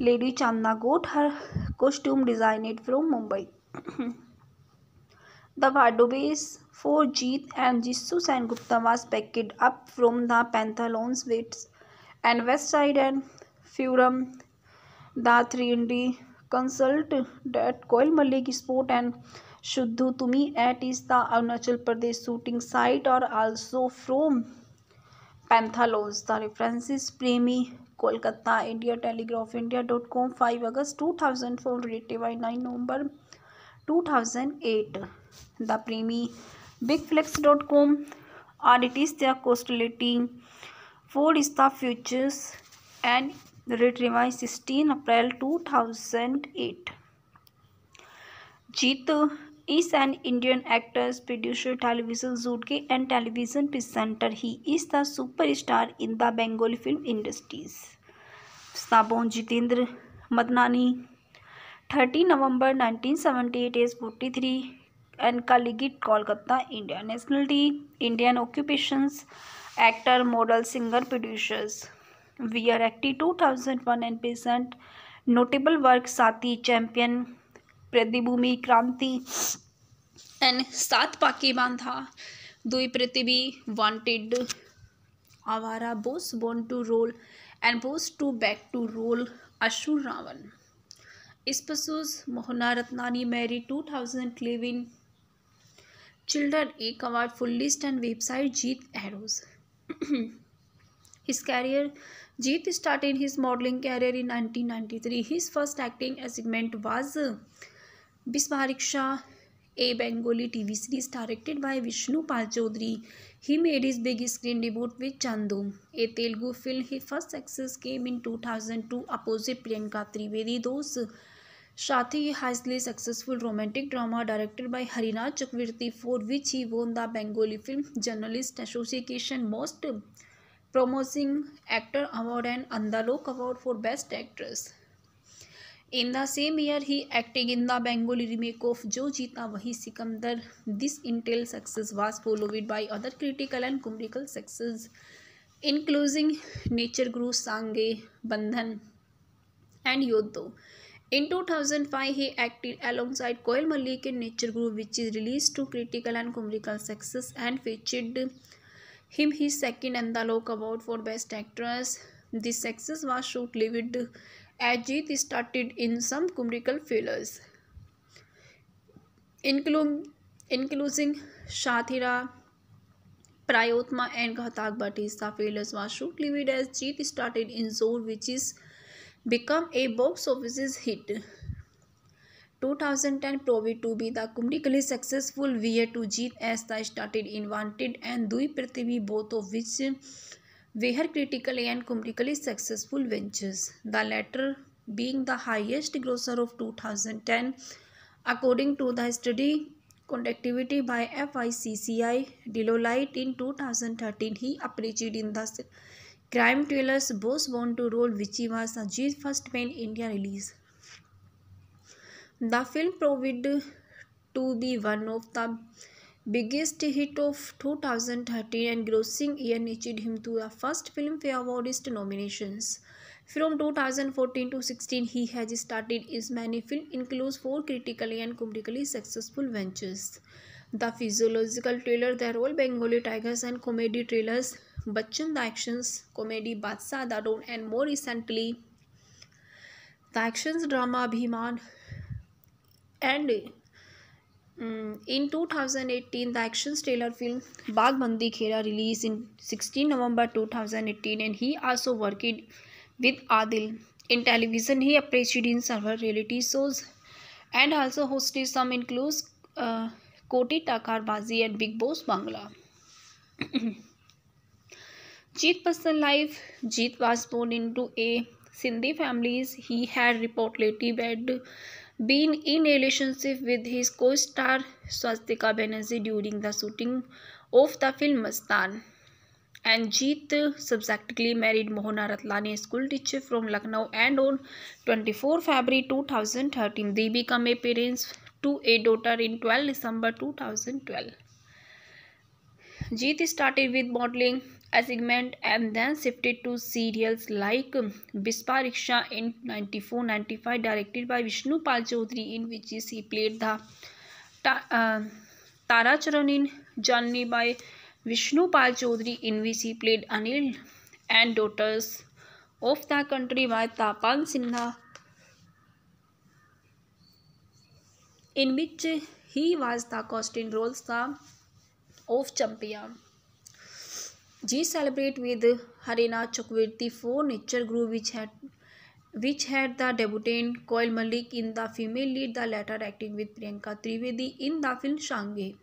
lady Chandana got her costume design designed from Mumbai the wardrobes Forsyth and Jisoo Sengupta was picked up from the Panthers Wits and Westside and Furum. The 3D consult that Koil Malik Sport and Shuddhu Tumi at is the Arunachal Pradesh shooting site or also from Panthers. The references Premi Kolkata India Telegraph India dot com five August two thousand four rated by nine November 2008 the premi big bigflix dot com are it is there four is the futures and rate revise sixteen April two thousand eight Jeet is an Indian actors producer television judge and television presenter he is the super star in the Bengali film industries साबोन Jeetendra Madnani thirty November nineteen seventy eight is forty three and कालीगिट Kolkata India nationality Indian occupations actor model singer producers we are active two thousand one and present notable work Saathi champion प्रतिभूमि Kranti and Saat Paake Bandha Dui Prithibi wanted Awara boss born to rule and boss to back to rule Asur Raavan is पसूस Mohna Ratlani married two thousand eleven children एक award full list and website Jeet arrows his career Jeet start in his modelling career in nineteen ninety three his first acting assignment was बिस्मारिक्षा a Bengali TV series directed by Vishnu Pal Chowdhury he made his big screen debut with Chandu a Telugu film he first success came in two thousand two opposite Priyanka Trivedi दोस्त साथ ही हाइस्टली successful romantic drama director by Harinath Chakraborty for which he won the Bengali film journalist association most promising actor award and Anandalok award for best actress in the same year he acting in the Bengali remake of Jo Jeeta Wahi Sikandar this initial success was followed by other critical and commercial success including Nater Guru Sangee Bandhan and Yoddha In 2005, he acted alongside Koel Malik in Nature Group, which is released to critical and commercial success and featured him his second Andalok Award for Best Actress. This success was short-lived as Jeet started in some commercial failures, including, including Shathira, Prayotma and Ghatak, but his failures was short-lived as Jeet started in Zor, which is become a box office hit. 2010 proved to be the commercially successful year to Jeet as they started in Wanted and Dui Prithvi, both of which were critical and commercially successful ventures, the latter being the highest grosser of 2010, according to the study conducted by FICCI. Deloitte in 2013, he appreciated in the Crime thrillers both want to Roll Vichy was Ajit's first main India release. The film proved to be one of the biggest hit of 2013 and grossing year achieved him to the first film for awardist nominations. From 2014 to 16, he has started his many films, includes four critically and commercially successful ventures. The physiological thriller, their Royal Bengali Tigers and comedy trailers. Bachchan the actions comedy Badshah the don and more recently the actions drama Abhimaan and in two thousand eighteen the actions trailer film Bagbandi Khela release in sixteen November two thousand eighteen and he also worked with Adil in television he appeared in several reality shows and also hosted some includes Koti Baazi and big boss Bangla Jeet personal life. Jeet was born into a Sindhi family. He had reportedly been in a relationship with his co-star Swastika Banerjee during the shooting of the film Mastaan. And Jeet subsequently married Mohana Ratlani, a school teacher from Lucknow, and on 24 February 2013, they became parents to a daughter in 12 December 2012. Jeet started with modeling a segment and then shifted to serials like Vispa Riksha in 94-95 directed by Vishnu Pal Chaudhary in which he played the ta uh, Tara Charan in Janani by Vishnu Pal Chaudhary in which he played Anil and Daughters of the Country by Tapan Sinha in which he was the costume roles the of Champion. G celebrate with Harina Chakravarti for Nature Group which had which had the debutant Koil Malik in the female lead, the latter acting with Priyanka Trivedi in the film Shange.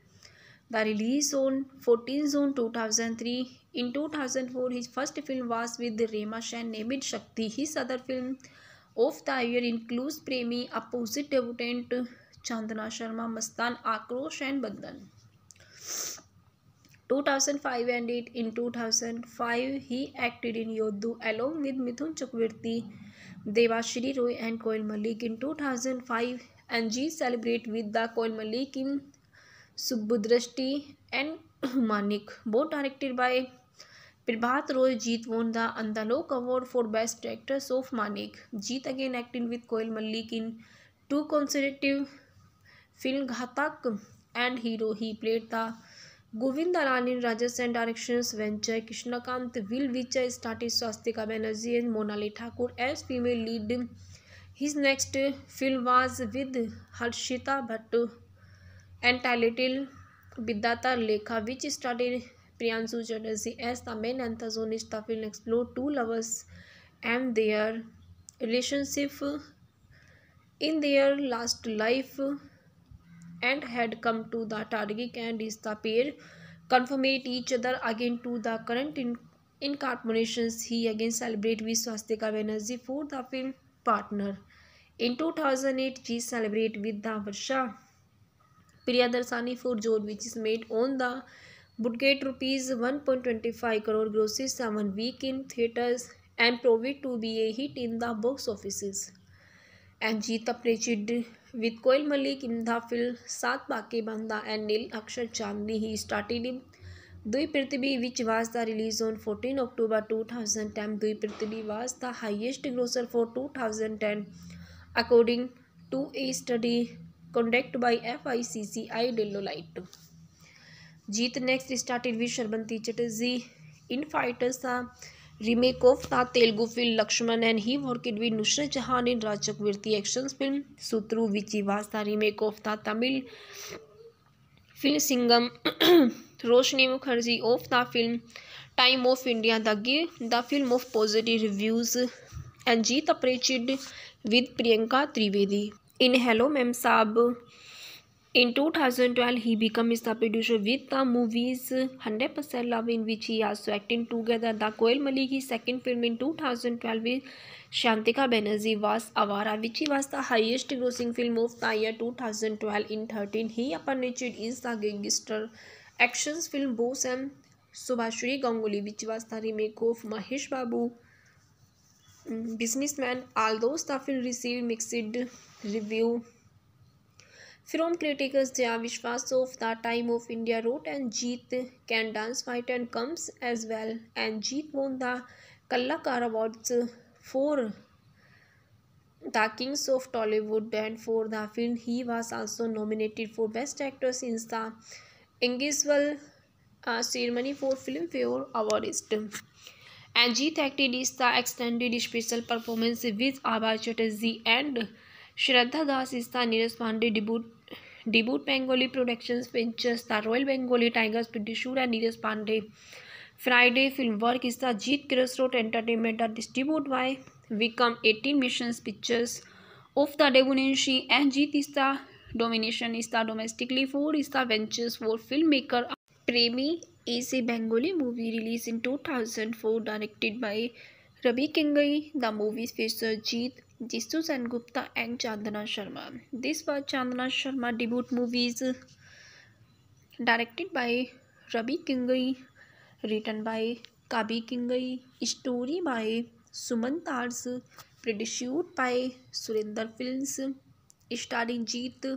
The release on 14 June 2003. In 2004, his first film was with Rema Sen named Shakti. His other film of the year includes Premi, opposite debutant Chandana Sharma, Mastan, Akrosh and Bandhan. 2005 and it in 2005 he acted in yoddu along with Mithun Chakravarti, Devashri Roy and Koil Malik in 2005 and G celebrate with the Koil Malik in Subbudrashti and Manik both directed by Prabhat Roy Jeet won the Andalok award for best actress of Manik Jeet again acted with Koil Malik in two consecutive film Ghatak and Hero he played the Govindalan in Rajasthan directions venture Krishnakant will Vichai started Swastika Banerjee and Monali Thakur as female lead. His next film was with Harshita Bhattu and titled Bidata Lekha, which started Priyansu Chatterjee as the main antagonist. The film explored two lovers and their relationship in their last life. and had come to the Tatargic and is the pair confirmate each other again to the current in incarnations he again celebrate with Swastika Banerjee for the film partner. In 2008 she celebrate with the Varsha Priyadarshani for Jod which is made on the budget rupees 1.25 crore grosses seven week in theaters and proved to be a hit in the box offices. And Jeet Prechid With Koil Malik in the field, Saad Pakibanda and Neil Akshar Chandni, he started in Dui Prithvi, which was the release on 14 October 2010. Dui Prithvi was the highest grosser for 2010, according to a study conducted by FICCI Deloitte. Jeet next started with Sharbanti Chatterjee in fighters. Uh, remake of Telugu film Lakshman, and he worked with Nusrat Jahan in Raj Chakravarti action film Sutru, which was the remake of the Tamil film Singham. Roshni Mukherjee of the film Time of India gave the film of positive reviews, and Jeet approached with Priyanka Trivedi in Hello Mem Saab. In 2012, he becomes the producer with the movies 100% Love in which he also acted together. The Koel Maliki's second film in 2012 with Shantika Banerjee was Avara which was the highest grossing film of the year 2012. In 13, he appeared in the gangster action film Boss and Subhashree Ganguly which was the remake of Mahesh Babu Businessman. Although the film received mixed review From criticals, Jaya Vishwasov, The Time of India wrote, and Jeet can dance, fight and comes as well. And Jeet won the Kallakar Awards for The Kings of Tollywood and for the film. He was also nominated for Best Actor since the Engiswal uh, ceremony for Filmfare Awards. And Jeet acted is the extended special performance with Abhay Chatterjee and Shraddha Das is the Neeraj Pandey debut debut Bengali productions pictures था royal Bengali tigers producer and Neeraj Pandey Friday film works is the Jeet cress entertainment are distribute by Vikram eighteen mission pictures of the डेगुनेशी and Jeet is the domination is the domestically for is the ventures for film maker Premi a Bengali movie release in two thousand four directed by Rabi Kinagi the movies features Jeet Jisshu Sengupta and Chandana Sharma this bar Chandana Sharma debut movies directed by Ravi Kinagi written by Kabi Kinagi story by Suman तार्स produced by Surinder film starring Jeet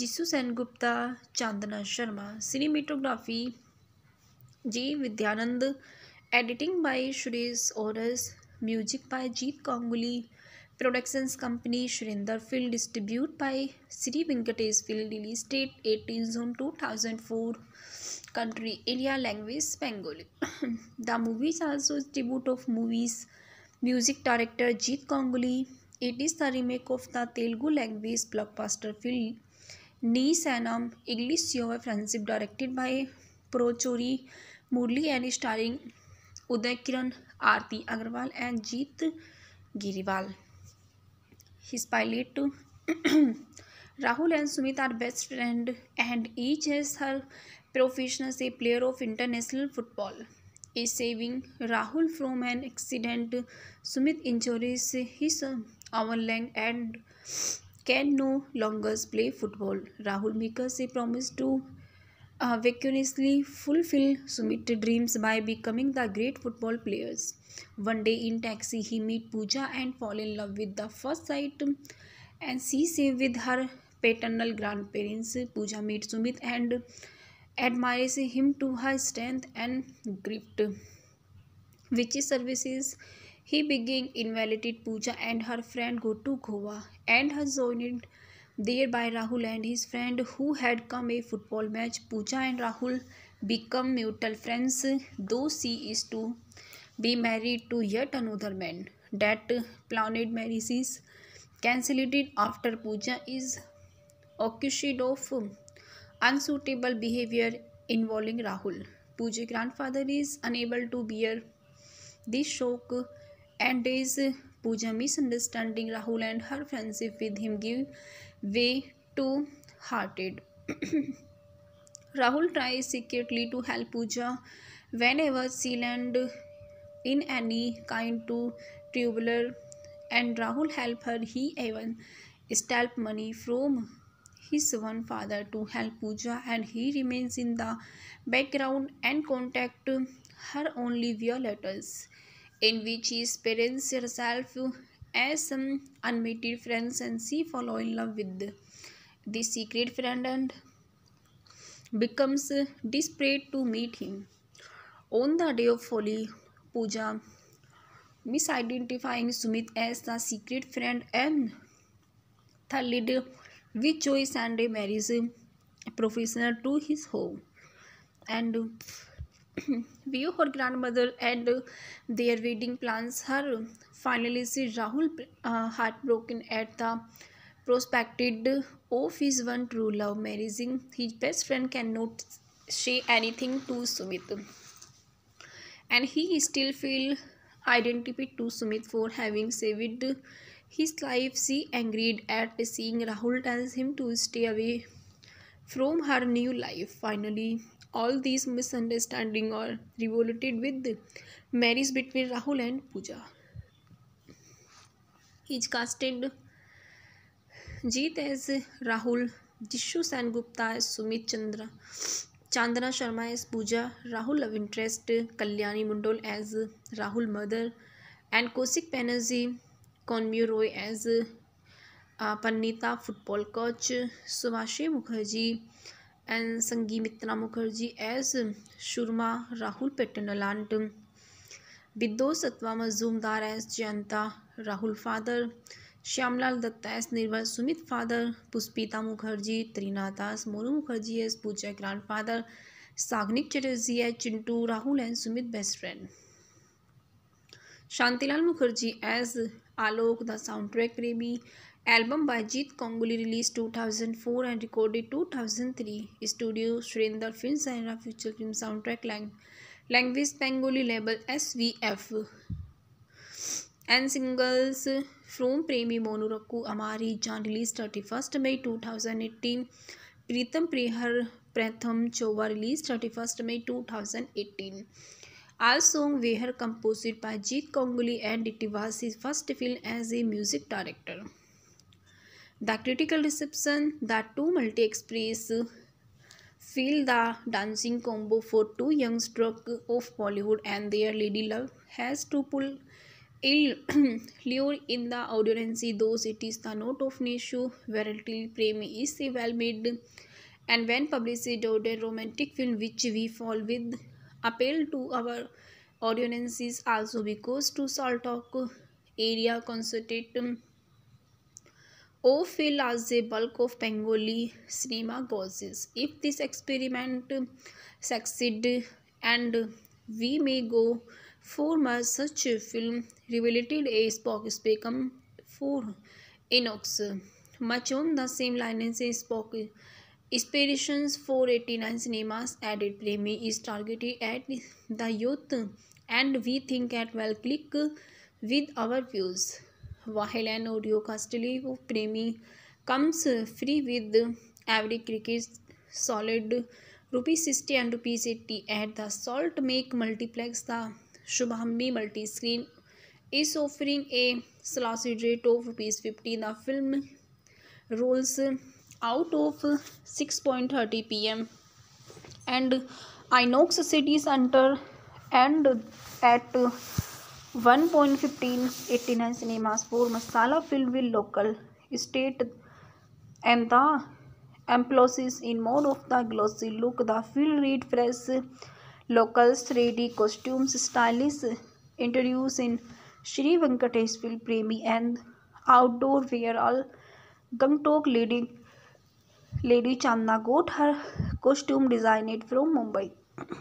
Jisshu Sengupta Chandana Sharma cinematography G Vidyanand editing by Suresh Urs music by Jeet Ganguly Productions Company, Shrinder Film, distributed by Sri Venkatesh Film, Delhi State, 18 Zone 2004, country, area, language, Bengali. [COUGHS] The movie is also a tribute of movies, music director Jeet Kongali. It is the remake of the Telugu language blockbuster film Nee Sanam, English show of friendship, directed by Prochori Murli and starring Uday Kiran, Aarti Agarwal and Jeet Giriwal. his pilot too. Rahul and Sumit are best friend and each has her profession as a player of international football. Is saving Rahul from an accident, Sumit injures his arm leg and can no longer play football. Rahul makes a promise to uh, vacuously fulfill Sumit's dreams by becoming the great football players. One day in taxi, he meet Pooja and fall in love with the first sight, and she say with her paternal grandparents. Pooja meets Sumit and admires him to her strength and grit, which services. He begin invited Pooja and her friend go to Goa and her joined there by Rahul and his friend who had come a football match. Pooja and Rahul become mutual friends, though she is to be married to yet another man. That planned marriage is cancelled after Pooja is accused of unsuitable behavior involving Rahul. Pooja's grandfather is unable to bear this shock and is Pooja misunderstanding Rahul and her friendship with him give way too hearted. [CLEARS THROAT] Rahul tries secretly to help Pooja whenever she land in any kind to tubular and Rahul help her he even steal money from his one father to help Pooja and he remains in the background and contact her only via letters in which his parents herself as some unmated friends, and she falls in love with the secret friend and becomes desperate to meet him. On the day of Holi, Pooja, misidentifying Sumit as the secret friend and third with Joy Sunday marries a professional to his home, and [CLEARS THROAT] view her grandmother and their wedding plans. Her finally see Rahul uh, heartbroken at the prospected of his one true love marrying his best friend cannot say anything to Sumit and he still feel identity to Sumit for having saved his life. She angered at seeing Rahul tells him to stay away from her new life. Finally, All these misunderstanding are revolted with the marriage between Rahul and Pooja. He is casted Jeet as Rahul, Dishu Sangupta as Sumit Chandra, Chandana Sharma as Pooja, Rahul love interest Kalyani Mundol as Rahul mother, and Kosik Banerjee Conmure Roy as Panita football coach, Subashi Mukherjee and Sanghamitra Mukherjee as Shurma Rahul paternal aunt बिदो Satva Majumdar as Jayanta Rahul father Shyamlal Dutta as Nirmal Sumit father Pushpita Mukherjee Trina Das Monu Mukherjee as Puja grand father Sagnik Chatterjee as Chintu Rahul and Sumit best friend Shantilal Mukherjee as Alok the sound track Premi Album by Jeet Kongoli released 2004 and recorded 2003. Studio Shrendar Films and a feature film soundtrack lang language Bengali label SVF. And singles from Premi Monoraku Amari Jan released 31st May 2018. Pritham Prehar Pratham Chowa released 31st May 2018. All songs were composed by Jeet Kongoli and it was his first film as a music director. The critical reception that two multi express feel the dancing combo for two young struck of Bollywood and their lady love has to pull ill [CLEARS THROAT] lure in the audience those it is the note of Nishu variety Prem is well made and when published order romantic film which we fall with appeal to our audiences also because to salt talk area concentrate feel as a bulk of Bengali cinema goes. If this experiment succeed and we may go for much such a film revelated a Spock become for inox. Much on the same line as Spock Inspirations 489 Cinemas added Premi is targeted at the youth and we think at well click with our views. वाहेलैन audio costly वो Premi comes free with every cricket solid rupees sixty and rupees eighty at the salt make multiplex the शुभम्बी multi screen is offering a सलासीड rate of rupees fifty the film rolls out of six point thirty P M and INOX city centre and at one point fifteen eighty nine cinemas for masala film will local state and the एम्पलोसिस in more of the glossy look the feel read fresh locals ready costumes stylish introduce in Shree Venkatesh film Premi and outdoor where all Gangtok lady lady Chandana got her costume design designed from Mumbai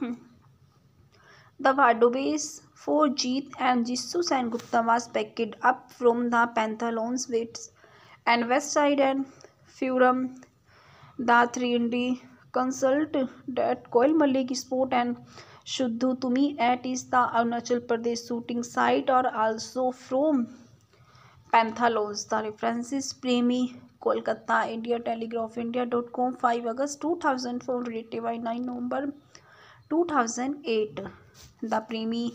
[CLEARS THROAT] the wardrobes Forsyth and Jisoo Sengupta was picked up from the Panthers Wits and Westside and Furum. The 3D consult that Koil Malik Sport and Shuddhu Tumi at is the Arunachal Pradesh shooting site or also from Panthers. The references Premi Kolkata India Telegraph India dot com five August two thousand four rated by nine November two thousand eight the Premi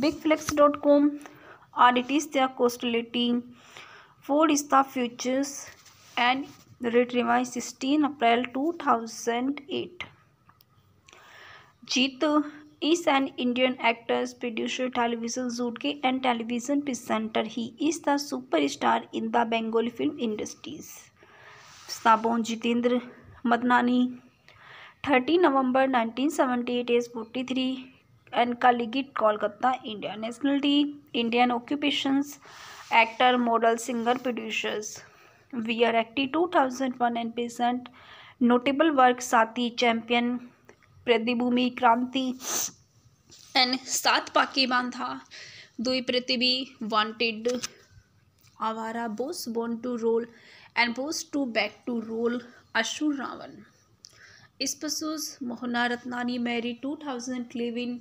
big Bigflix dot com are it is their costality for is the futures and writ revise sixteen April two thousand eight Jeet is an Indian actors producer television जूटके and television presenter he is the super star in the Bengali film industries साबोन Jitendra Madnani thirty November nineteen seventy eight as forty three and कालीगिट Kolkata India nationality Indian occupations actor model singer producers we are active two thousand one and patient notable work Saathi champion प्रतिभूमि Kranti and Saat Paake Bandha Dui Prithibi wanted Awara boss born to rule and boss to back to rule Asur Raavan is पसूस Mohana Ratnani married two thousand eleven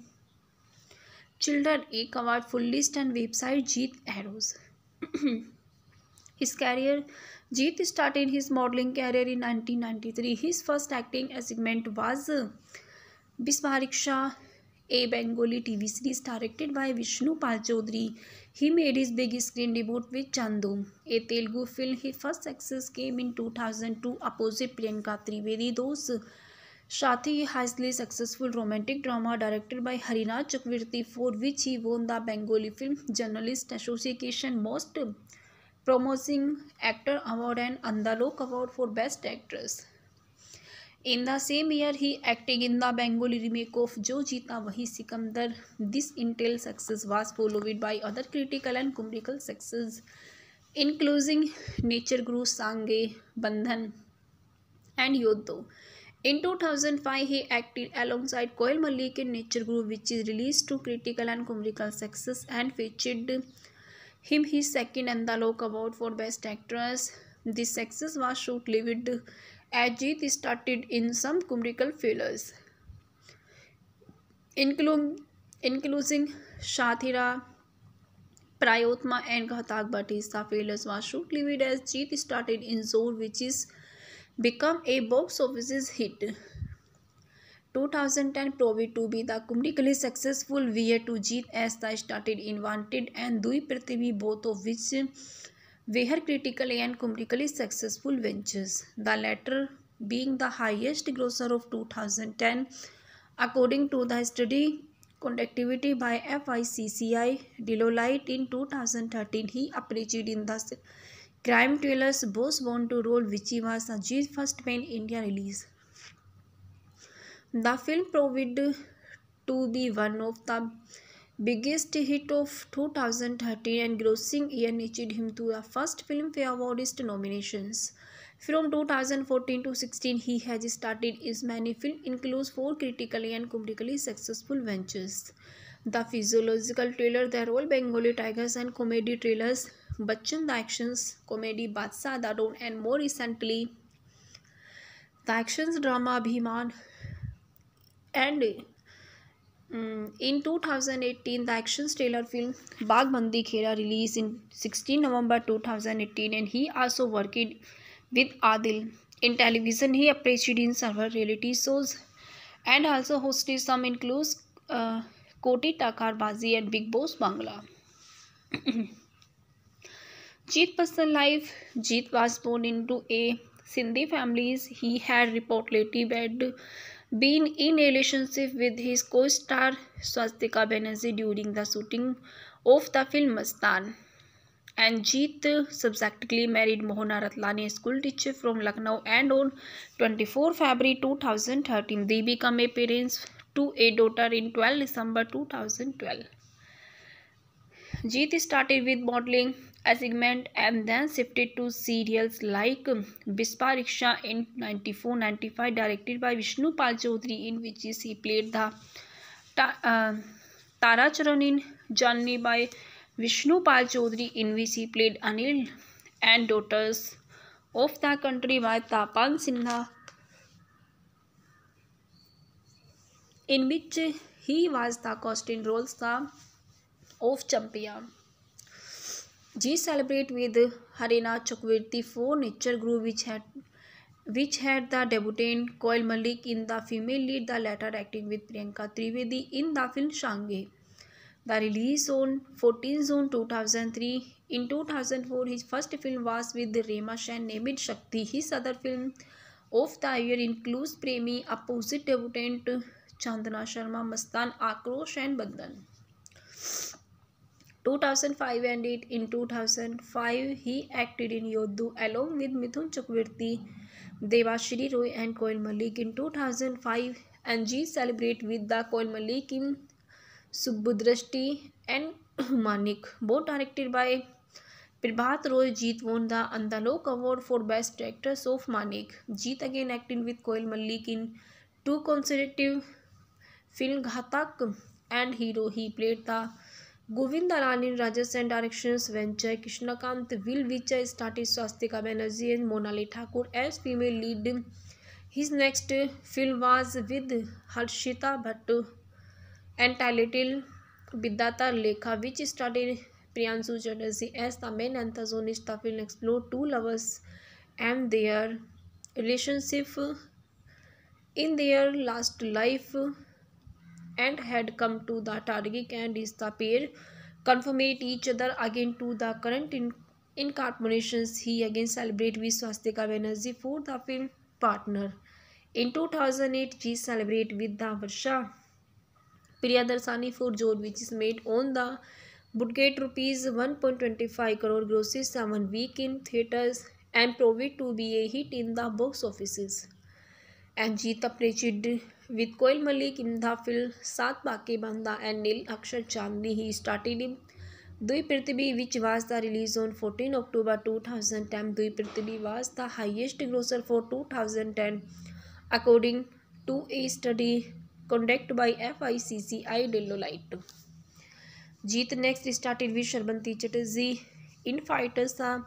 children एक award full list and website Jeet arrows his [CLEARS THROAT] career Jeet start in his modelling career in nineteen ninety three his first acting assignment was बिस्मारिक्षा a Bengali T V series directed by Vishnu Pal Chowdhury he made his big screen debut with Chandu a Telugu film he first success came in two thousand two opposite Priyanka Trivedi दोस्त साथ ही हाइस्टली successful romantic drama directed by Harinath Chakraborty for which he won the Bengali film journalist association most promising actor award and Anandalok award for best actress in the same year he acting in the Bengali remake of Jo Jeeta Wohi Sikandar this initial success was followed by other critical and commercial success including Nater Guru Sangee Bandhan and Yoddha In 2005, he acted alongside Koel Malik in Nature Group, which is released to critical and commercial success and featured him his second Andalok Award for Best Actress. This success was short-lived as it started in some commercial failures, including, Shathira, Prayotma and Ghatak, but failures was short-lived as Jeet started in Zor, which is become a box office hit. 2010 proved to be the commercially successful year to Jeet as they started in Wanted and Dui Prithivi, both of which were critical and commercially successful ventures, the latter being the highest grosser of 2010, according to the study conducted by FICCI. Dilolite in 2013, he appeared in the Crime thrillers both want to roll which was Ajit's first main India release. The film proved to be one of the biggest hit of 2013 and grossing year achieved him to the first film for Awards nominations. From 2014 to 16, he has started his many films, includes four critically and commercially successful ventures. The physiological trailer the role Bengali tigers and comedy trailers Bachchan the actions comedy Badshah the don and more recently the actions drama Abhimaan and in two thousand eighteen the actions trailer film Baagbandi Khela release in sixteen November two thousand eighteen and he also worked with Adil in television he appeared in several reality shows and also hosting some includes Koti Takar Baji at big boss Bangla Jeet personal life Jeet was born into a Sindhi family. He had reportedly been in a relationship with his co-star Swastika Banerjee during the shooting of the film Mastan. And Jeet subsequently married Mohana Ratlani, a school teacher from Lucknow, and on 24 February 2013, they became a parents to a daughter in 12 December 2012. Jeet started with modeling assignment and then shifted to serials like Bispa Riksha in 94-95 directed by Vishnu Pal Chaudhary in which he played the ta uh, Tara Charan in Janni by Vishnu Pal Chaudhary in which he played Anil and Daughters of the Country by Tapan Sinha in which he was the costume roles of champion. G celebrate with Harina Chakravarti for Nature Group, which had the debutant Koyal Malik in the female lead, the latter acting with Priyanka Trivedi in the film Shange. The release on 14 June 2003. In 2004, his first film was with Reema Sen named Shakti. His other film of the year includes Premi, opposite debutant Chandana Sharma Mastan Aakrosh and Bandhan 2005 and it in 2005 he acted in Yoddha along with Mithun Chakraborty Debashree Roy and Koel Mallick in 2005 and ji celebrate with the Koel Mallick in Subhodrishti and Manik बो directed by Prabhat Roy Jeet won the Anandalok award for best actress of Manik Jeet again acting with Koel Mallick in two consecutive film Ghatak and hero he plate था गोविंद रानी राजस and direction venture Krishnakant will which starred Swastika Banerjee and Monali Thakur as female lead his next film was with Harshita Bhatt and टैलेटिल Bidhata Lekha which starred Priyanshu Chatterjee as the main antagonist the film explore two lovers and their relationship in their last life and had come to the Tuareg and is the pair confirmate each other again to the current in incarnations he again celebrate with Swastika Banerjee for the film partner. In 2008 she celebrate with the Varsha Priyadarshani for Jod which is made on the budget rupees 1.25 crore grosses seven week in theaters and proved to be a hit in the box offices. And Jeet appreciated With Koil Malik in the field, Saat Bakibanda and Neil Akshar Chandni, he started in Dui Prithvi, which was the release on 14 October 2010. Dui Prithvi was the highest grosser for 2010, according to a study conducted by FICCI Dellolite. Jeet next started with Sharbanti Chatterjee in fighters. The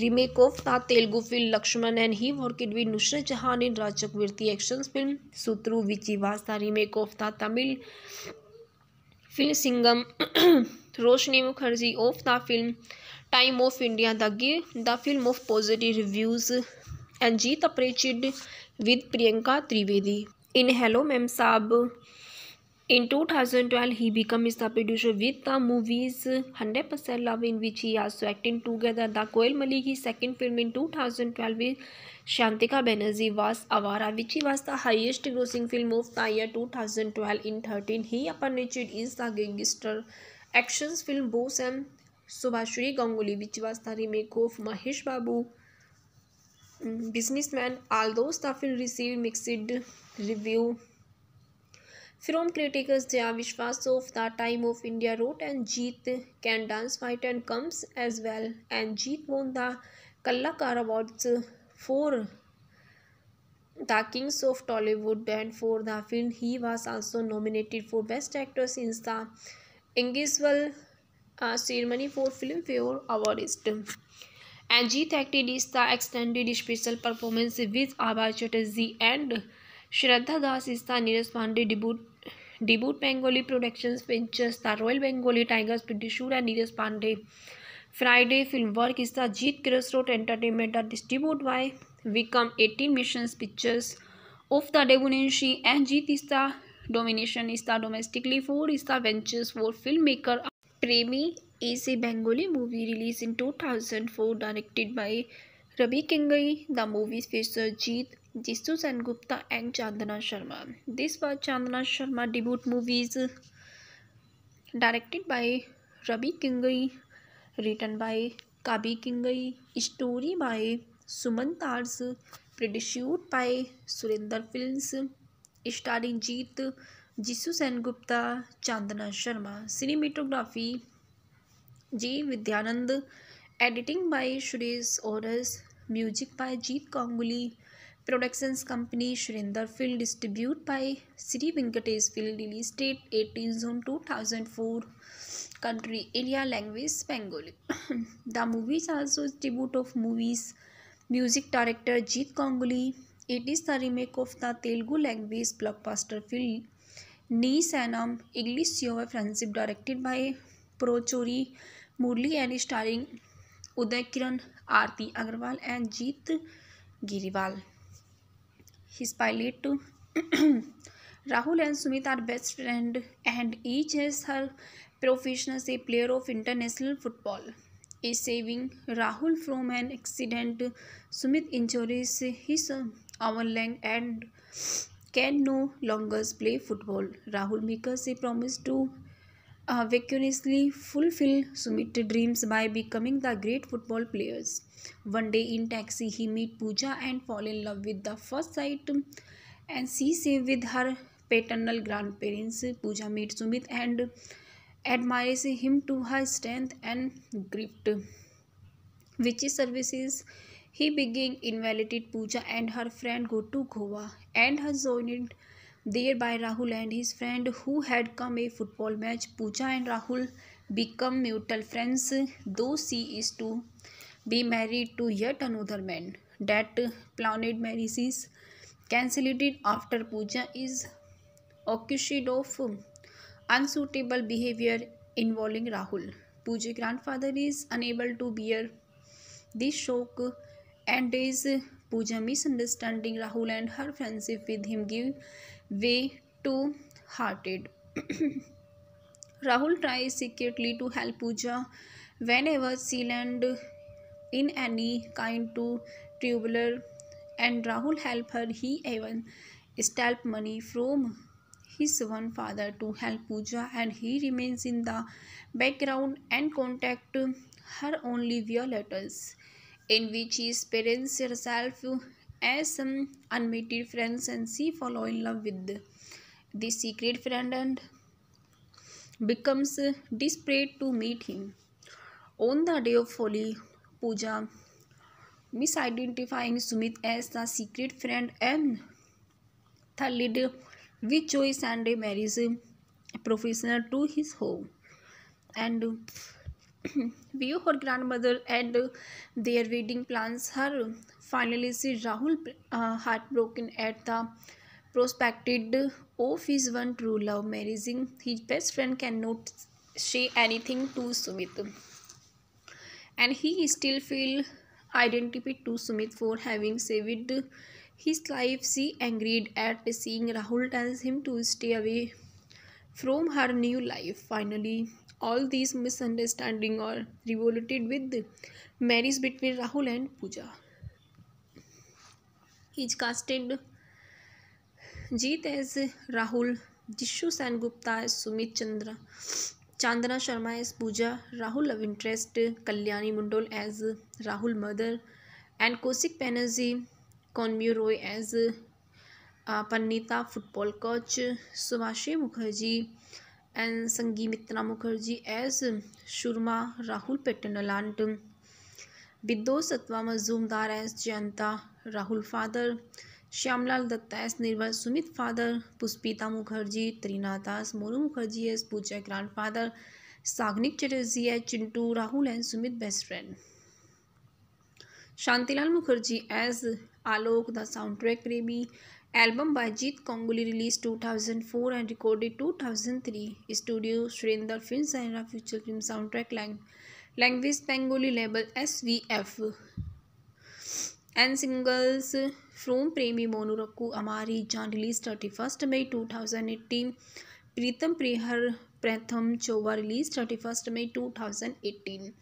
remake of the Telugu film Lakshman and he worked with Nusrat Jahan in राजकवर्ती action film Shotru which was the remake of the Tamil film Singam [CLEARS THROAT] Roshni Mukherjee of the film time of India the गि the film of positive reviews and Jeet appeared with Priyanka Trivedi in hello ma'am sahab In 2012, he becomes the producer with the movies 100% Love in which he also acted together. The Koel Malik, his second film in 2012 with Shantika Banerjee was Avara which was the highest grossing film of the year 2012. In 13, he appeared in the gangster action film Boss and Subhashree Ganguly which was the remake of Mahesh Babu Businessman. Although the film received mixed review From critics, their Vishwas of the time of India wrote and Jeet can dance, fight and comes as well. And Jeet won the Kallakar Awards for the Kings of Tollywood and for the film. He was also nominated for Best Actor since the Ingiswal uh, ceremony for Filmfare Awardist. And Jeet acted is the extended special performance with Abhay Chatterjee and Shraddha Das इस्ता Neeraj Pandey debut debut Bengali productions ventures था royal Bengali tigers है Neeraj Pandey Friday film works इसका Jeet grass root entertainment are distribute by Viacom eighteen mission pictures of the डेगुनेशी and Jeet इसका domination इसका domestically for इसका ventures for film maker Premi a a Bengali movie release in two thousand four directed by Ravi Kingai, the movie features Jeet, Jisoo Sengupta and Chandana Sharma. This was Chandana Sharma debut movies directed by Ravi Kingai, written by Kabi Kingai, story by Suman Tars, produced by Surinder Films, starring Jeet, Jisoo Sengupta, Chandana Sharma, cinematography G. Vidyanand. Editing by Suresh Oras, music by Jeet Ganguly, productions company Surinder Film, distributed by Sri Venkatesh Film, release date 18 June 2004, country India, language Bengali. [COUGHS] The movie is also a tribute of movies, music director Jeet Ganguly. It is the remake of the Telugu language blockbuster film Nee Sanam, English Yoga Friendship, directed by Prochori Murli and starring Uday Kiran Aarti Agarwal and Jeet Giriwal his pilot [CLEARS THROAT] Rahul and Sumit are best friend and each is her professional से player of international football is saving Rahul from an accident Sumit injuries his our leg and can no longers play football Rahul makers a promise to uh, vacuously fulfill Sumit's dreams by becoming the great football players. One day in taxi, he meet Pooja and fall in love with the first sight, and she say with her paternal grandparents. Pooja meet Sumit and admires him to her strength and grit, which is services. He begin invited Pooja and her friend go to Goa and her joined there by Rahul and his friend who had come a football match. Pooja and Rahul become mutual friends, though she is to be married to yet another man. That planned marriage is cancelled after Pooja is accused of unsuitable behavior involving Rahul. Pooja's grandfather is unable to bear this shock and is Pooja misunderstanding Rahul and her friendship with him give way too hearted. [CLEARS THROAT] Rahul tries secretly to help Pooja whenever she land in any kind to tubular and Rahul help her he even stole money from his one father to help Pooja and he remains in the background and contact her only via letters in which his parents herself as some unmated friends and she fall in love with the secret friend and becomes desperate to meet him. On the day of Holi, Puja, misidentifying Sumit as the secret friend and the leader, with and Sunday marries a professional to his home. And view [CLEARS THROAT] her grandmother and their wedding plans her Finally, see Rahul, uh, heartbroken at the prospected of his one true love marrying his best friend, cannot say anything to Sumit, and he still feel identity to Sumit for having saved his life. She angered at seeing Rahul tells him to stay away from her new life. Finally, all these misunderstanding are revolted with the marriage between Rahul and Pooja. He is casted Jeet as Rahul, Jishu Sengupta as Sumit Chandra, Chandana Sharma as Pooja, Rahul Love Interest, Kalyani Mundol as Rahul Mother, and Koushik Banerjee Konmyu Roy as uh, Pannita Football Coach, Subhashi Mukherjee and Sangeemitra Mukherjee as Shurma, Rahul paternal aunt, Bidos Satwa Mazumdar as Jayanta, Rahul father Shyamlal Dutta as Nirmal Sumit father Pushpita Mukherjee Trina Das Monu Mukherjee as Puja grand father Saagnik Chatterjee as Chintu Rahul and Sumit best friend Shantilal Mukherjee as Alok the sound track Premi album by Jeet Ganguly release 2004 and recorded 2003 studio Surinder film and future film sound track language Bengali label S V F and singles from Premi Monu रक्कू अमारी जान release thirty first May two thousand eighteen Pritam प्रेहर प्रथम चोवा release thirty first May two thousand eighteen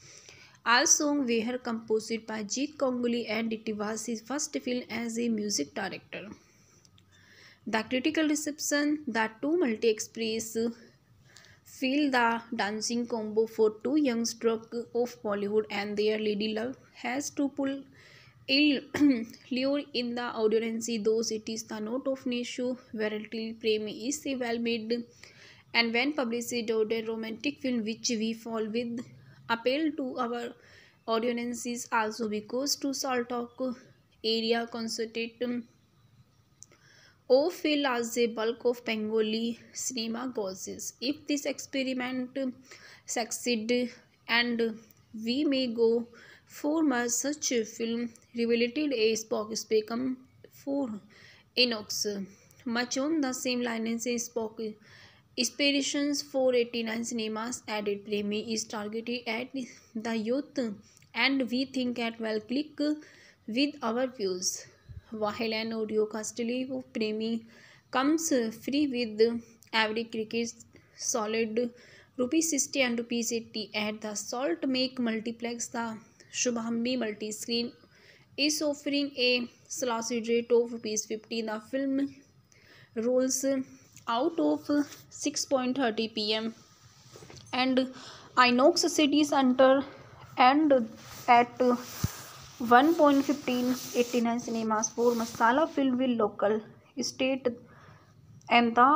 all song were composite by Jeet Ganguly and it was his first film as a music director the critical reception the two multi express feel the dancing combo for two young struck of Bollywood and their lady love has to pull lure [CLEARS THROAT] in the audience those it is the note of Nishu Verity Prem is well made and when published a romantic film which we fall with appeal to our audiences also because to salt of area concentrate um, O film as a bulk of Bengali cinema causes. If this experiment succeed and we may go For months, such a film revelated a Spock specum for Enox. Much on the same line as Spock. Inspirations 489 cinemas added play me is targeted at the youth and we think at well click with our views. While an audio custody of Premi comes free with every cricket solid rupees 60 and rupees 80 at the salt make multiplex the Shubhambi Multiscreen is offering a salacy rate of ₹50. The film rolls out of 6:30 p.m. and Inox City Center and at 1:15 89 cinemas for Masala film will local state and the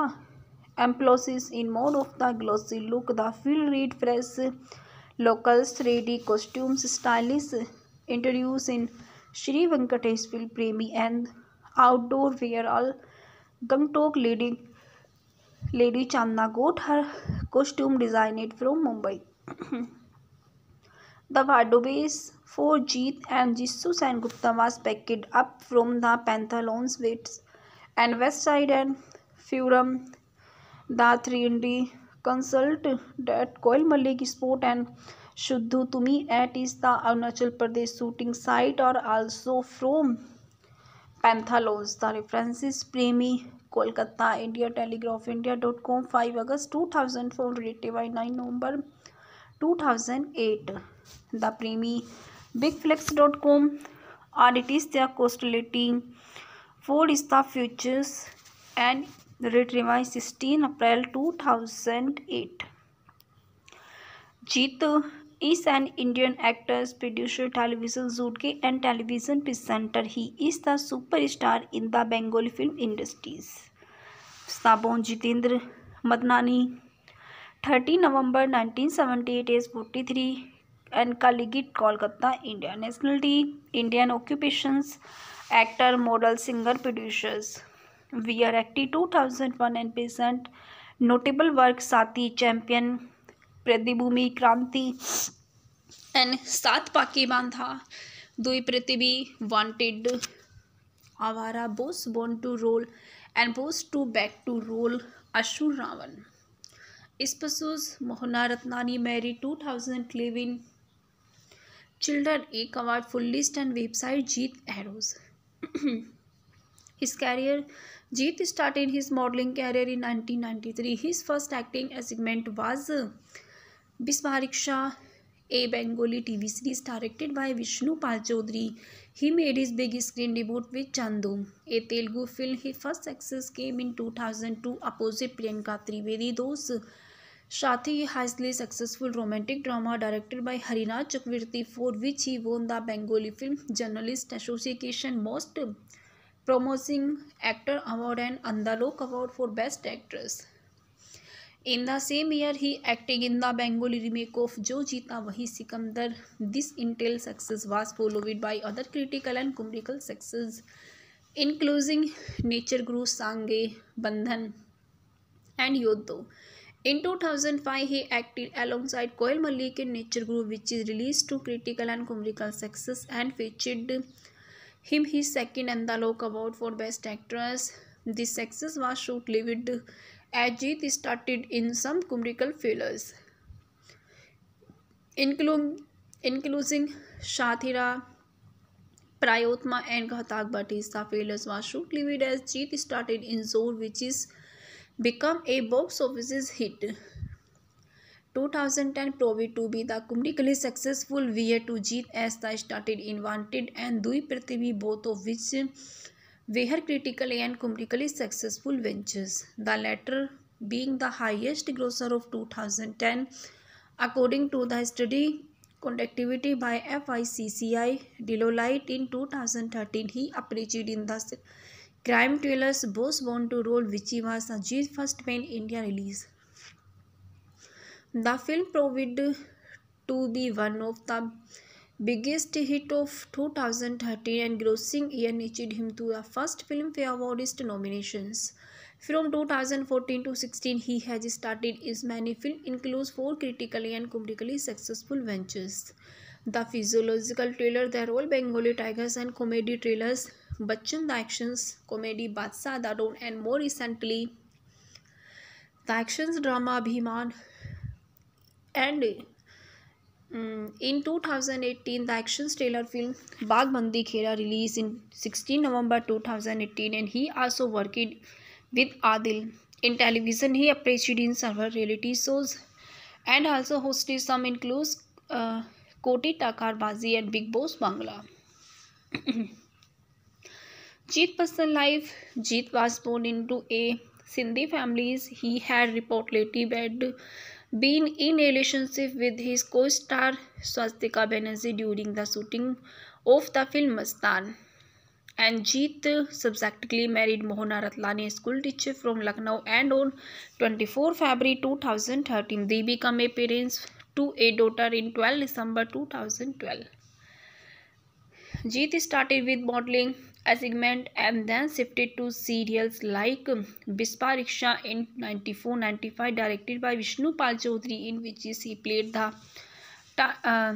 emphasis in more of the glossy look. The film read fresh locals 3D costumes stylish introduced in Sri Venkateswil Premi and outdoor wear all Gangtok lady Lady Chandna got her costume designed from Mumbai. the Vadobes for Jeet and Jisoo Sengupta was packed up from the Pantaloons Wits and West Side and Furum. The 3D consult date Koel Mallick sport and Shudhu Tumi at is the Arunachal Pradesh shooting site और also from पैंथालोज the references Premi Kolkata India Telegraph India dot com five August two thousand four related by nine November two thousand eight the Premi big flips dot com are it is their costality food is the futures The date remains 16 April 2008. Jeet is an Indian actor, producer, television zookeeper and television presenter. He is the superstar in the Bengali film industries. Stabon Jitendra Madnani, 30 November 1978, age 43, and Kaligit, Kolkata, India. Nationality Indian. Occupations actor, model, singer, producers. We are एक्टी two thousand one and patient notable work Saathi champion प्रतिभूमि Kranti and Saat Paake Bandha Dui Prithvi wanted Awara boss born to rule and boss to back to rule Asur Raavan स्पसूस Mohana Ratnani married two thousand living children एक award full list and website Jeet arrows is career Jeet started his modeling career in 1993. His first acting assignment was Bismariksha, a Bengali TV series directed by Vishnu Pal Chaudhary. He made his big screen debut with Chandu, a Telugu film. His first success came in 2002 opposite Priyanka Trivedi. Those साथ he highly successful romantic drama directed by Harinath Chakraborty for which he won the Bengali film journalist association most promising actor award and andalok award for best actress in the same year he acting in the bengali remake of jo jeeta wahi sikandar this intel success was followed by other critical and commercial success including nature guru sange bandhan and yodho in 2005 he acted alongside koel malik in nature guru which is released to critical and commercial success and featured him his second Andalok Award for Best Actress. The success was short-lived as it started in some commercial failures, including including Shathira, Prayotma and Ghatak Batista. Failures was short-lived as Jeet started in Zor which is become a box office hit. 2010 Provi to be the commercially successful veer to jeet as the started in Wanted and Dui Prithvi both of which were critical and commercially successful ventures. The latter being the highest grosser of 2010 according to the study conductivity by FICCI Deloitte in 2013 he appeared in the crime thrillers Boss Born to Roll which was the first main India release. The film proved to be one of the biggest hit of 2013 and grossing and nudged him to the first Filmfare Awards nominations. From 2014 to 16, he has started his many films, including four critically and commercially successful ventures. The physiological thriller The Royal Bengali Tigers and comedy trailers. Bachchan The Actions, comedy Badshah Dadon and more recently the actions drama Bhiman and in two thousand eighteen the action stellar film Baagbandi Khela release in sixteen November two thousand eighteen and he also working with Adil in television he appeared in several reality shows and also होस्टिज some includes Koti Baji and big boss Bangla Jeet person life Jeet was born in to a Sindhi families he had report लेटी bed been in relationship with his co-star Swastika Banerjee during the shooting of the film Mastan. And Jeet subsequently married Mohana Ratlani, a school teacher from Lucknow, and on 24 February 2013, they became parents to a daughter in 12 December 2012. Jeet started with modeling assignment and then shifted to serials like Vispa Riksha in 94-95 directed by Vishnu Pal Chaudhary in which he played the ta uh,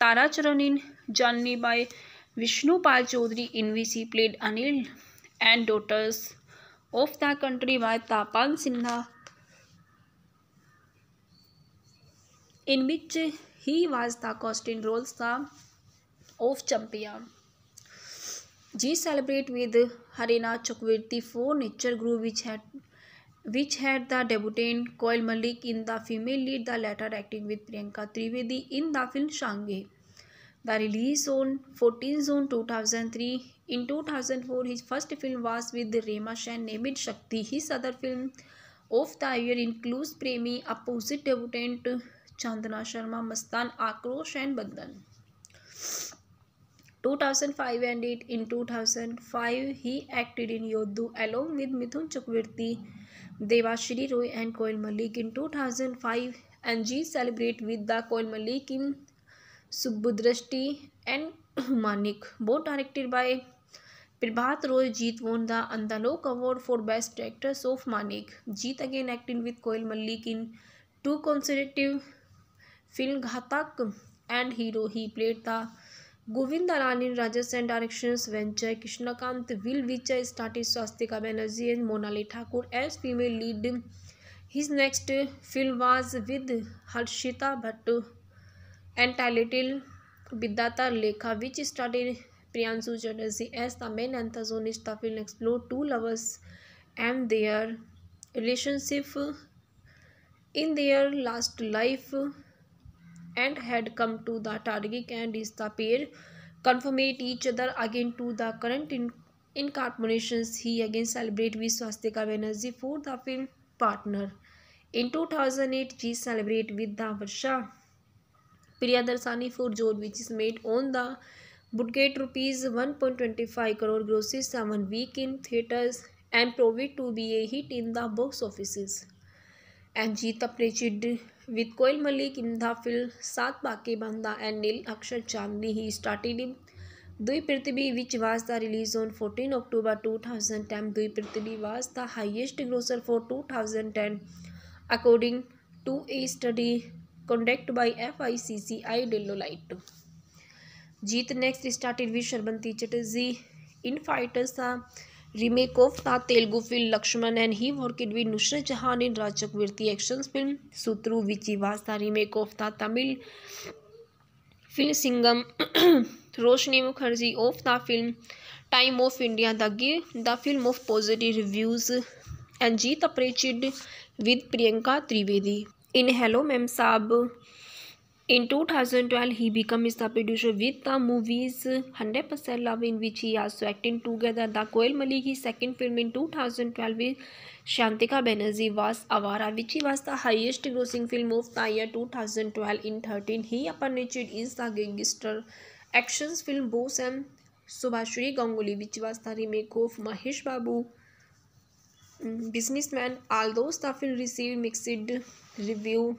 Taracharan in Janni by Vishnu Pal Chaudhary in which he played Anil and Daughters of the Country by Tapan Sinha in which he was the costume roles of champion. G celebrate with Hareena Chakravarti for Nature Groove, which had the debutant Koil Malik in the female lead, the latter acting with Priyanka Trivedi in the film Shange. The release on 14 June 2003. In 2004, his first film was with Reema Sen, named Shakti. His other film of the year includes Premi, opposite debutant Chandana Sharma, Mastan, Akrosh and Bandhan. 2005 ended in 2005 he acted in Yodhu along with Mithun Chakravarti, Devashri Roy and Koil Malik in 2005 and G celebrate with the Koil Malik in Subbudrashti and Manik both directed by Prabhat Roy Jeet won the Andalok award for best actress of Manik Jeet again acted with Koil Malik in two consecutive film Ghatak and Hero he played the Govindalan in Rajasthan directions venture, Krishnakant will Vichai started Swastika Banerjee and Monali Thakur as female lead. His next film was with Harshita Bhattu and titled Bidata Lekha, which started Priyansu Chatterjee as the main antagonist. The film explores two lovers and their relationship in their last life. and had come to the Tarik and is the pair confirmate each other again to the current in incarnations he again celebrate with Swastika Banerjee for the film partner. In 2008 she celebrate with the Varsha Priyadarshani for Jod which is made on the budget rupees 1.25 crore grosses seven week in theaters and proved to be a hit in the box offices. And Jeet Prechid With Koil Malik in the field, Saat Bakibanda and Neil Akshar Chandni, he started in Dui Prithvi, which was the release on 14 October 2010. Dui Prithvi was the highest grosser for 2010, according to a study conducted by FICCI Deloitte. Jeet next started with Sharbanti Chatterjee in fighters. The remake of the Telugu film Lakshman, and he worked with Nusrat Jahan in Rajakvirti action film Sutru, which was the remake of the Tamil film Singham. Roshni Mukherjee of the film Time of India gave the film of positive reviews, and Jeet approached with Priyanka Trivedi in Hello Mem Saab. In 2012, he becomes the producer with the movies 100% Love in which he also acted together. The Koel Malik his second film in 2012 with Shantika Banerjee was Awara which was the highest grossing film of the year 2012. In 13, he appeared in the gangster action film Boss and Subhashree Ganguly which was the remake of Mahesh Babu Businessman. Although the film received mixed review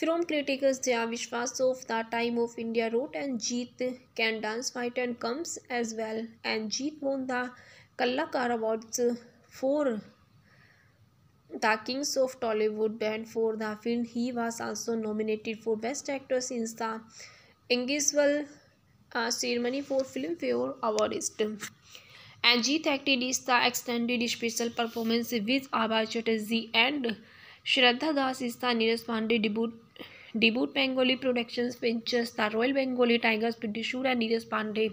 From critics, Jaya Vishwas of The Time of India wrote, and Jeet can dance, fight and comes as well. And Jeet won the Kallakar Awards for The Kings of Tollywood and for the film. He was also nominated for Best Actor since the English uh, ceremony for Filmfare Awards. And Jeet acted is the extended special performance with Abhay Chatterjee and Shraddha Das is the Neeraj Pandey debut debut Bengali productions pictures the royal Bengali tigers पिडिशूर and Neeraj Pandey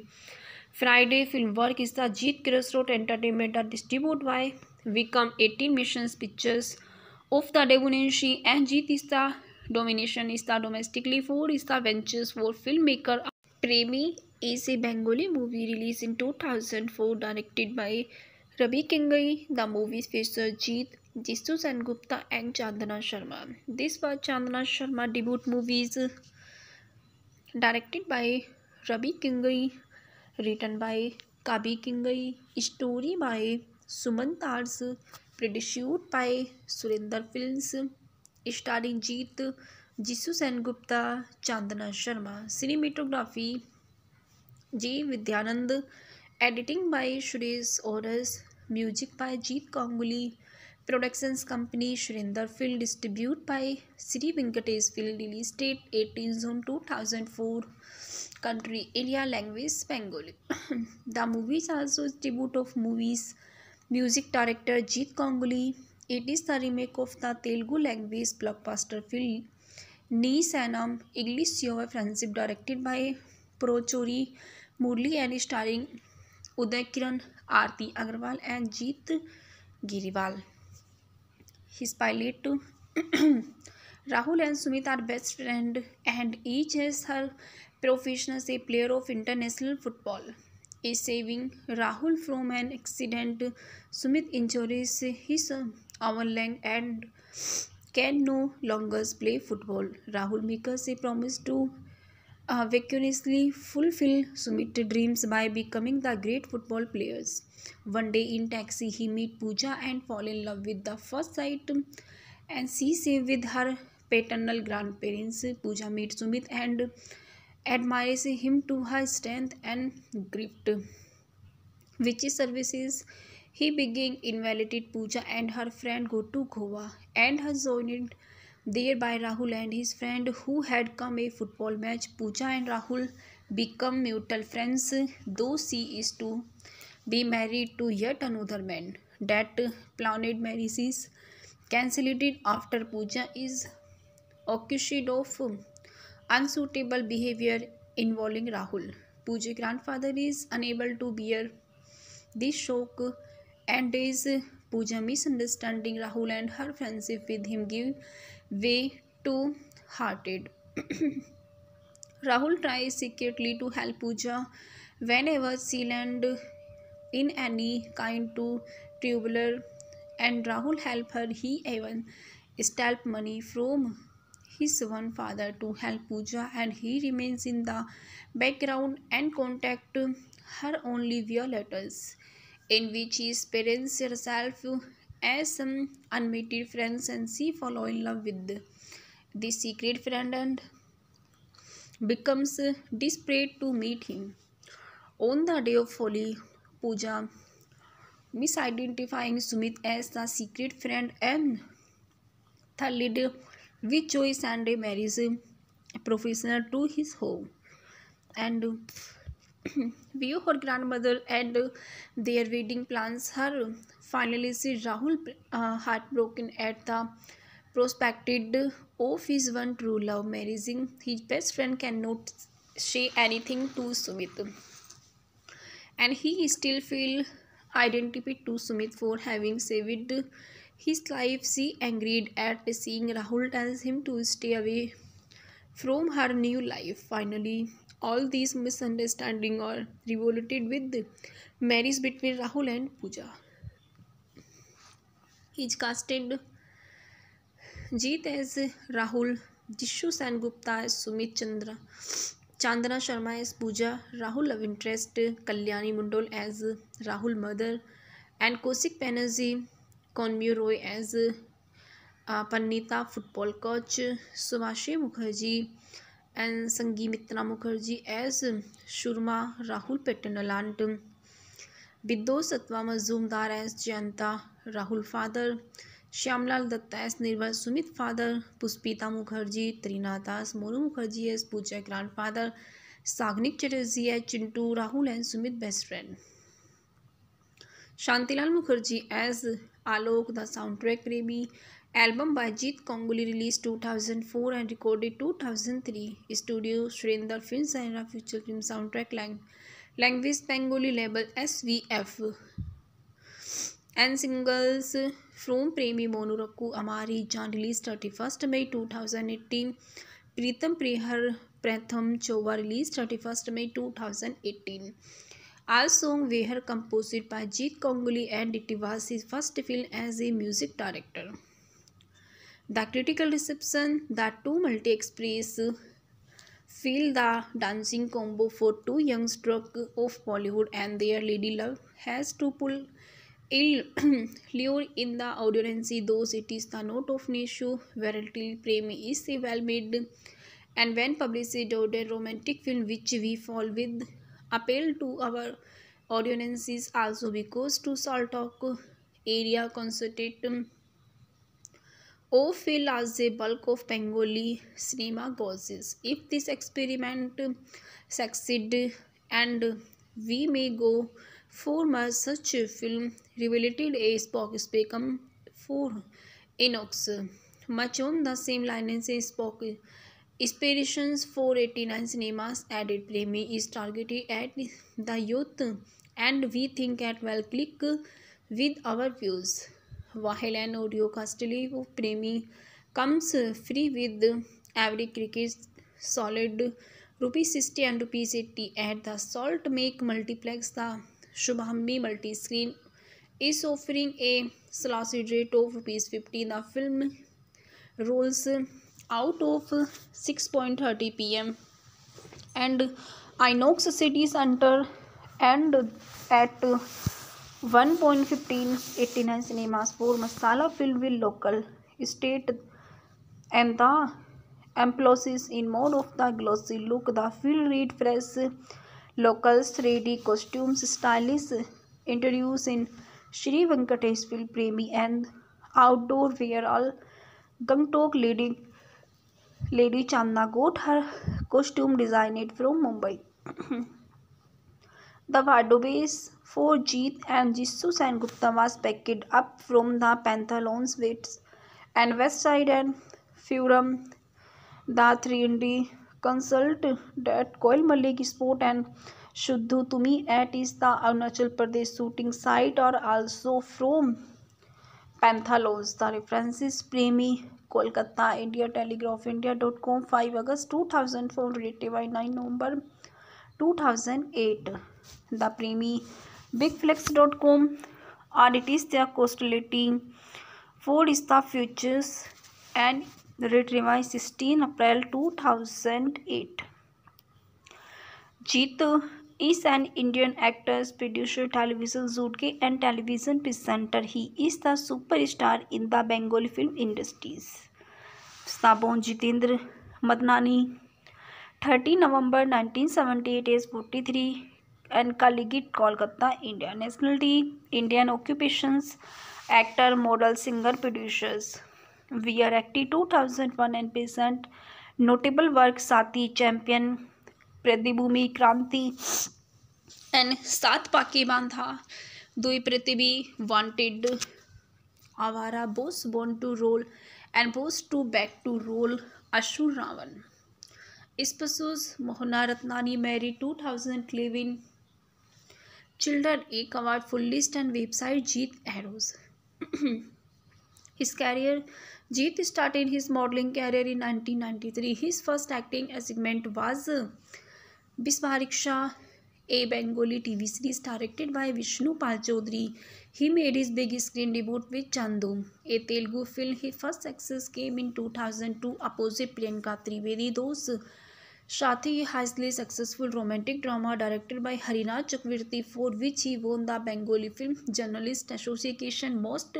Friday film works is the Jeet Chris entertainment are distribute by Viacom eighteen mission pictures of the डेगुनेशी and Jeet is the domination is the domestically for is the ventures for film maker Premi a Bengali movie release in two thousand four directed by Ravi Kingai, the movie features Jeet, Jisoo Sengupta and Chandana Sharma. This was Chandana Sharma debut movies directed by Ravi Kingai, written by Kabi Kingai, story by Suman Tars, produced by Surinder Films, starring Jeet, Jisoo Sengupta, Chandana Sharma, cinematography G Vidyanand, editing by Suresh Oras, music by Jeet Ganguly productions company Surinder film distribute by Shri Venkatesh film release date eighteen June two thousand four country area language bengali the movies also is debut of movies music director jeet kongali it is the remake of the telugu language blockbuster film ni sanam english yoga friendship directed by prochori murli and starring uday kiran Aarti Agarwal and Jeet Giriwal his pilot Rahul and Sumit are best friend and each is her professional से player of international football is saving Rahul from an accident Sumit injuries his our leg and can no longers play football Rahul makers a promise to uh, vacuously fulfill Sumit's dreams by becoming the great football players. One day in taxi, he meet Pooja and fall in love with the first sight, and she say with her paternal grandparents. Pooja meet Sumit and admires him to her strength and grit, which services. He begin invited Pooja and her friend go to Goa and her joined there by Rahul and his friend who had come a football match. Pooja and Rahul become mutual friends, though she is to be married to yet another man. That planned marriage is cancelled after Pooja is accused of unsuitable behavior involving Rahul. Pooja's grandfather is unable to bear this shock and is Pooja misunderstanding Rahul and her friendship with him give way two hearted. Rahul tries secretly to help Pooja whenever she land in any kind to tubular and Rahul help her he even steal money from his one father to help Pooja and he remains in the background and contact her only via letters in which his parents herself as some unmated friends and she fall in love with the secret friend and becomes desperate to meet him. On the day of holy Puja, misidentifying Sumit as the secret friend and the leader, with and Sunday marries a professional to his home. And view [CLEARS THROAT] her grandmother and their wedding plans her Finally, see Rahul, uh, heartbroken at the prospected of his one true love marrying his best friend, cannot say anything to Sumit, and he still feel identity to Sumit for having saved his life. She angered at seeing Rahul tells him to stay away from her new life. Finally, all these misunderstanding are revolted with marriage between Rahul and Pooja is casted Jeet as Rahul, Jishu Sengupta as Sumit Chandra, Chandana Sharma as Pooja, Rahul Love Interest, Kalyani Mundol as Rahul Mother, and Koushik Banerjee Konmyu Roy as uh, Panita Football Coach, Subhashi Mukherjee and Sangeemitra Mukherjee as Shurma, Rahul paternal aunt, बिद्दोस Satwa Mazumdar as Jayanta Rahul father Shyamlal Dutta as Nirmal Sumit father Pushpita Mukherjee Trina Das Monu Mukherjee as Puja grand father Saagnik Chatterjee as Chintu Rahul and Sumit best friend Shantilal Mukherjee as Alok the sound track rabi album by Jeet Ganguly release 2004 and recorded 2003 studio Surinder film and future film sound track line language Bengali label S V F and singles from Premi मोनोरक्कू अमारी जान release thirty first May two thousand eighteen Pritam प्रेहर प्रथम चोवा release thirty first May two thousand eighteen all song were composed by Jeet Ganguly and it is first film as a music director the critical reception the two multi express Feel the dancing combo for two young stars of Bollywood and their lady love has to pull ill [CLEARS THROAT] lure in the audience those it is the note of Nishu play Premi is a well-made and when published order romantic film which we fall with appeal to our audiences also because to saltok area concentrate um, O feel as a bulk of Bengali cinema goes. If this experiment succeed and we may go for much such a film revelated a Spock become for inox. Much on the same line as Spock Inspirations eighty nine Cinemas added me is targeted at the youth and we think at well click with our views. Wahlan Audio Castelli of Premi comes free with every cricket solid ₹60 and ₹80 at the Salt Make Multiplex. The Shubhambi Multiscreen is offering a slashy rate of ₹50. The film rolls out of 6:30 p.m. and Inox City Center and at one point fifteen eighty nine cinemas four masala film will local state and the एम्पलोसिस in more of the glossy look the feel read fresh local locals ready costumes stylish introduce in Shri Venkatesh film Premi and outdoor where all Gangtok lady lady Chandana got her costume design designed from Mumbai [CLEARS THROAT] the wardrobes for Jeet and Jisshu and Gupta was packed up from the Pantaloons waits and west side and forum the three indie consult date Koel Mallick sport and शुद्धू तुम्हें at is the Arunachal Pradesh shooting site और also from Pantaloons the references Premi Kolkata India Telegraph India dot com five August two thousand four relative I nine November two thousand eight the Premi big bigflicks dot com are it is there कोस्टलिटी ford is the futures and rate revise sixteen April two thousand eight Jeet is an Indian actors producer television जूटके and television presenter he is the super star in the Bengali film industries साबोन Jitendra Madnani thirty November nineteen seventy eight age forty three and कालीगिट Kolkata India nationality Indian occupations actor model singer producers we are active two thousand one and present notable work Sathi champion प्रतिभूमि Kranti and Saat Pake Bandha Dui Prithibi wanted Awara boss born to rule and boss two back to rule Asur Raavan is पसूस Mohna Ratnani marry two thousand eleven children एक award full list and website Jeet arrows his career Jeet start in his modelling career in nineteen ninety three his first acting assignment was बिस्मारिक्षा a Bengali T V series directed by Vishnu Pal Chaudhary he made is big screen debut with Chandu a Telugu film he first success came in two thousand two opposite Priyanka Trivedi दोस्त साथ he highly successful romantic drama directed by Haranath Chakraborty for which he won the Bengali film journalist association most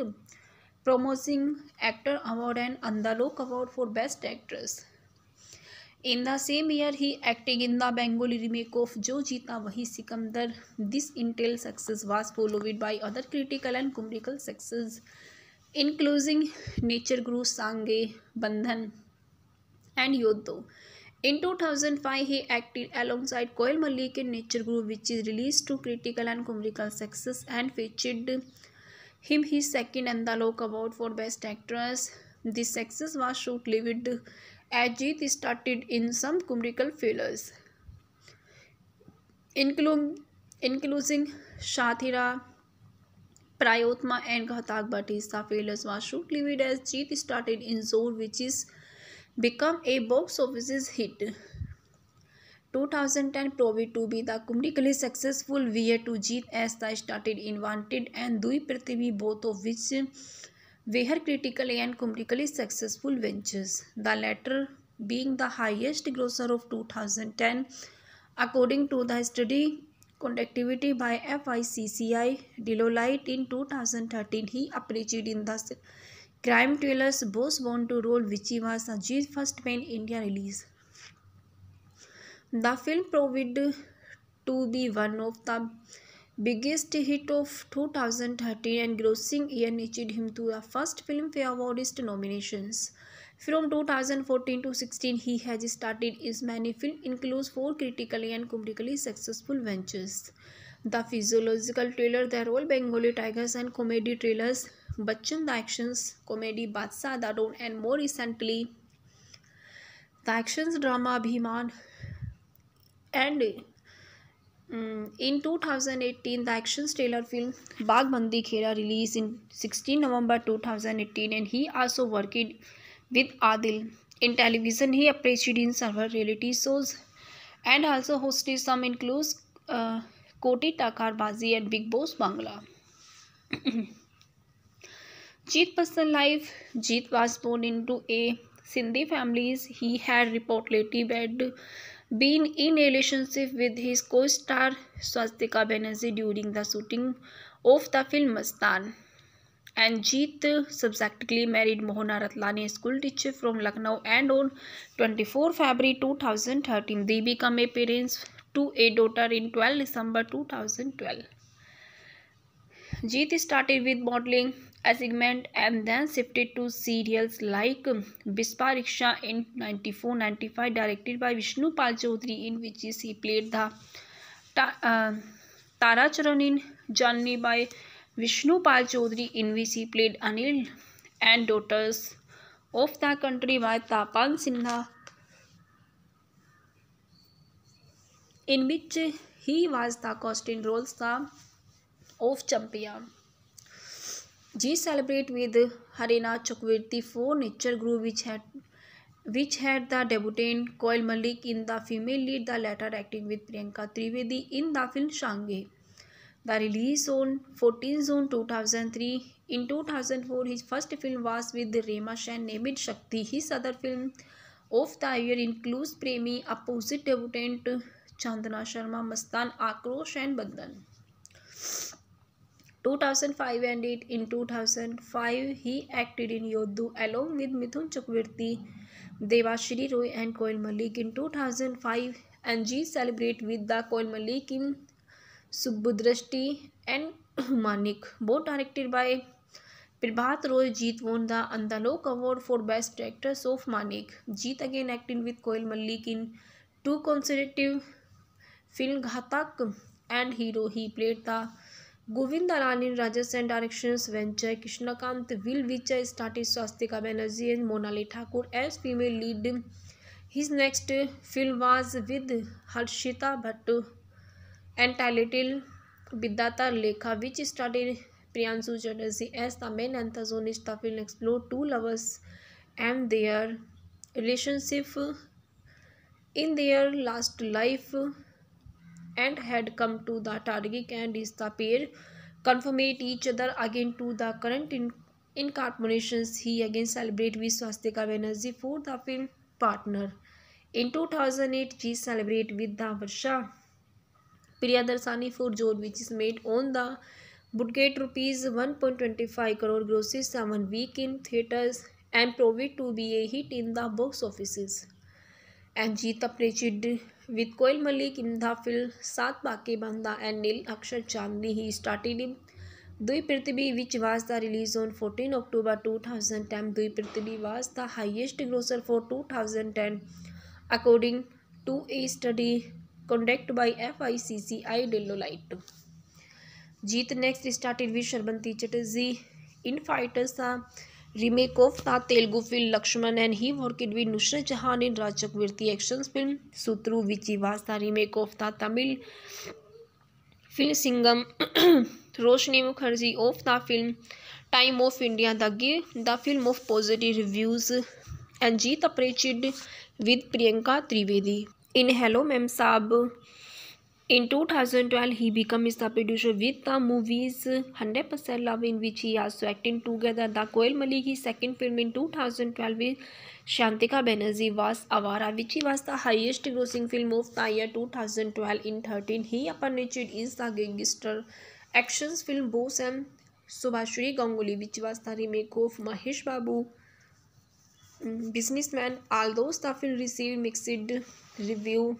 promising actor award and Anandalok award for best actress in the same year he acting in the Bengali remake of Jo Jeeta Wohi Sikandar this intel success was followed by other critical and commercial success including Nater Guru Sange Bandhan and Yoddha In 2005, he acted alongside Koil Malik in Nature Group, which is released to critical and commercial success and featured him his second Andalok Award for Best Actress. This success was short-lived as started in some commercial failures, including, Shathira, Prayotma and Ghatak Batista failures was short-lived as Jeet started in Zor, which is become a box office hit 2010 proved to be the commercially successful year to jeet as the started in wanted and dui prithvi both of which were critical and commercially successful ventures the latter being the highest grosser of 2010 according to the study conductivity by FICCI Deloitte in 2013 he appreciated in the Crime thrillers both want to roll Vichy was Ajit's first main India release. The film proved to be one of the biggest hit of 2013 and grossing earned him to the first film for Awards nominations. From 2014 to 16, he has started his many films, includes four critically and commercially successful ventures. The physiological thriller, the role Bengali Tigers, and comedy trailers. Bachchan the actions comedy Badshah the don and more recently the actions drama Abhimaan and in two thousand eighteen the actions trailer film Baghbandi Khela release in sixteen November two thousand eighteen and he also working with Adil in television he appeared in several reality shows and also hosted some includes Koti Takarbaji and big boss Bangla Jeet personal life. Jeet was born into a Sindhi family. He had reportedly been in a relationship with his co-star Swastika Banerjee during the shooting of the film Mastaan. And Jeet subsequently married Mohana Ratlani, a school teacher from Lucknow, and on 24 February 2013, they became parents to a daughter in 12 December 2012. Jeet started with modeling assignment and then shifted to serials like Bispa Riksha in 94-95 directed by Vishnu Pal Chaudhary in which he played the ta uh, Tara Charan in Janani by Vishnu Pal Chaudhary in which he played Anil and Daughters of the Country by Tapan Sinha in which he was the costume roles the of champion ji celebrate with Harina Chakraborty for Nater Guru which है which had the debutant Koel Mallick in the female lead the latter acting with Priyanka Trivedi in the film Sange the release on fourteen June two thousand three in two thousand four his first film was with Rema Sen named Shakti he सदर film of the year includes Premi opposite debutant Chandana Sharma Mastan Aakrosh and Bandhan 2005 ended in 2005 he acted in Yodhu along with Mithun Chakravarti, Devashri Roy and Koil Malik in 2005 NG celebrate with the Koil Malik in Subbudrashti and Manik both directed by Prabhat Roy Jeet won the Andalok award for best actress of Manik Jeet again acted with Koil Malik in two consecutive film Ghatak and Hero he played the Govinda Rani Rajas and direction venture Krishnakant will which विचर स्टार्टिस्ट Swastika Banerjee and Monali Thakur as female lead his next film was with Harshita Bhatt and titled Vidhata Lekha which starred Priyanshu Chatterjee as the men the film explore two lovers and their relationship in their last life and had come to the Tuareg and is the pair confirmate each other again to the current in incarnations he again celebrate with Swastika Banerjee for the film partner. In 2008 she celebrate with the Varsha Priyadarshani for Jod which is made on the budget rupees 1.25 crore grosses seven week in theaters and proved to be a hit in the box offices. And Jeet Aprechid with Koil Malik in the field, Saat Pakibanda and Neil Akshar Chandni. He started in Dui Prithvi, which was the release on 14 October 2010. Dui Prithvi was the highest grosser for 2010, according to a study conducted by FICCI Deloitte. Jeet next started with Sharbanti Chatterjee in fighters. The remake of था Telugu film Lakshman and he worked with Nusrat Jahan in राजचक्रवर्ती action film सूत्रु विची was a remake of the Tamil film Singam [CLEARS THROAT] Roshni Mukherjee of the film time of India the गि the film of positive reviews and Jeet appeared with Priyanka Trivedi in hello ma'am Sahab In 2012, he becomes the producer with the movies 100% Love in which he also acted together. The Koel Maliki's second film in 2012 with Shantika Banerjee was Awara which was the highest grossing film of the year 2012. In 13, he appeared in the gangster action film Boss and Subhashree Ganguly which was the remake of Mahesh Babu Businessman. Although the film received mixed review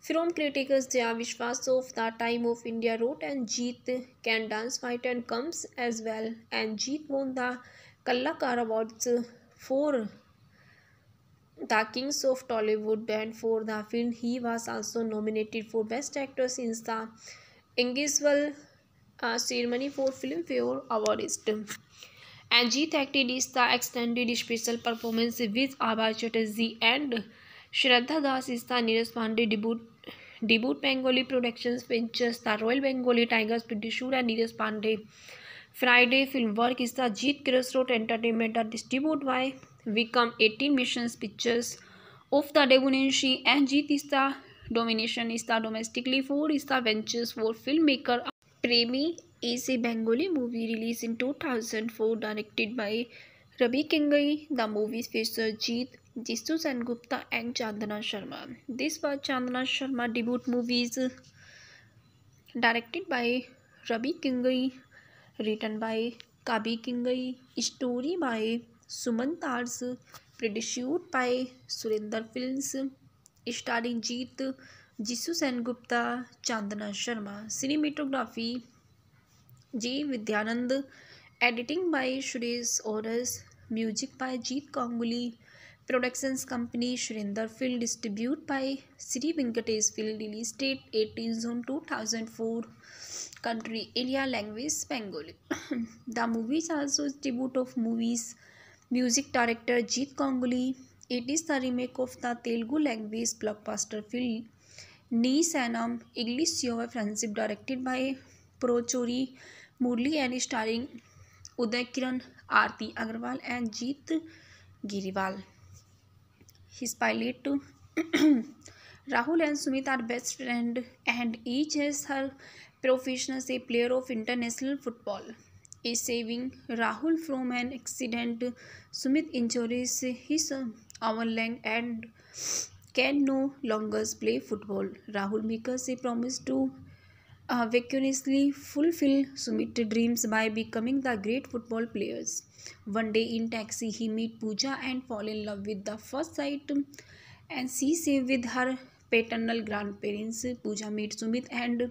From critics, their Vishwas of the time of India wrote and Jeet can dance, fight and comes as well. And Jeet won the Kallakar Awards for the Kings of Tollywood and for the film. He was also nominated for Best Actor since the Engiswell uh, ceremony for Filmfare Awardist. And Jeet acted is the extended special performance with Abhay Chatterjee and Shraddha Das इस्ता Neeraj Pandey debut debut Bengali productions pictures the royal Bengali tigers producer Neeraj Pandey Friday film work इसका Jeet cress road entertainment are distribute by Vikram eighteen mission pictures of the डेगुनेशी and Jeet इसका domination इसका domestically for इसका ventures for film maker Premi a Bengali movie release in two thousand four directed by Ravi Kinagi the movies features Jeet Jisoo Sengupta and Chandana Sharma. This was Chandana Sharma debut movies directed by Ravi Kingai, written by Kabi Kingai, story by Suman Tars, produced by Surinder Films, starring Jisoo Sengupta, Chandana Sharma, cinematography J. Vidyanand, editing by Suresh Oras, music by Jeet Ganguly, productions company Surinder film distribute by Shri Venkatesh film release date eighteen June two thousand four country area language Bengali the movies are so tribute of movies music director Jeet Ganguly it is the remake of the Telugu language blockbuster film Nee Sneham English your friendship directed by Paruchuri Murali and starring Uday Kiran Aarthi Agarwal and Jeet Giriwal his pilot too. Rahul and Sumit are best friend and each has her professional say player of international football. A saving Rahul from an accident, Sumit injuries his arm leg and can no longer play football. Rahul makes a promise to uh, vacuously fulfill Sumit's dreams by becoming the great football players. One day in taxi, he meet Pooja and fall in love with the first sight, and she say with her paternal grandparents. Pooja meets Sumit and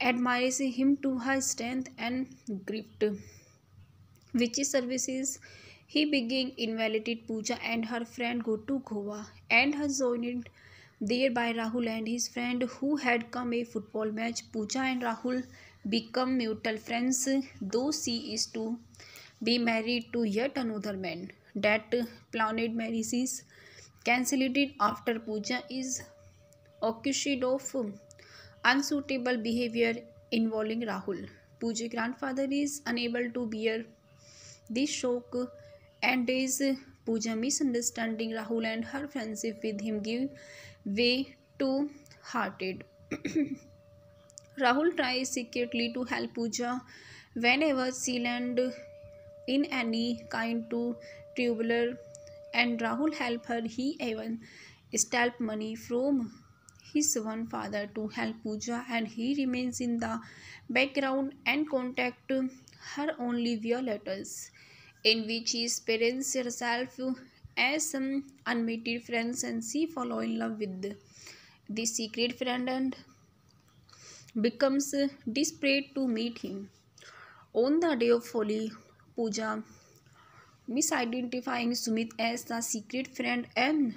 admires him to her strength and grit, which services. He begin invited Pooja and her friend go to Goa and her joined there by Rahul and his friend who had come a football match. Pooja and Rahul become mutual friends, though she is to be married to yet another man. That planned marriage is cancelled after Pooja is accused of unsuitable behavior involving Rahul. Pooja's grandfather is unable to bear this shock and is Pooja misunderstanding Rahul and her friendship with him give way two hearted. Rahul tries secretly to help Pooja whenever she lands in any kind to tubular and Rahul help her he even steal money from his one father to help Pooja and he remains in the background and contact her only via letters in which his parents herself as some unmated friends and she fall in love with the secret friend and becomes desperate to meet him. On the day of holy Puja, misidentifying Sumit as the secret friend and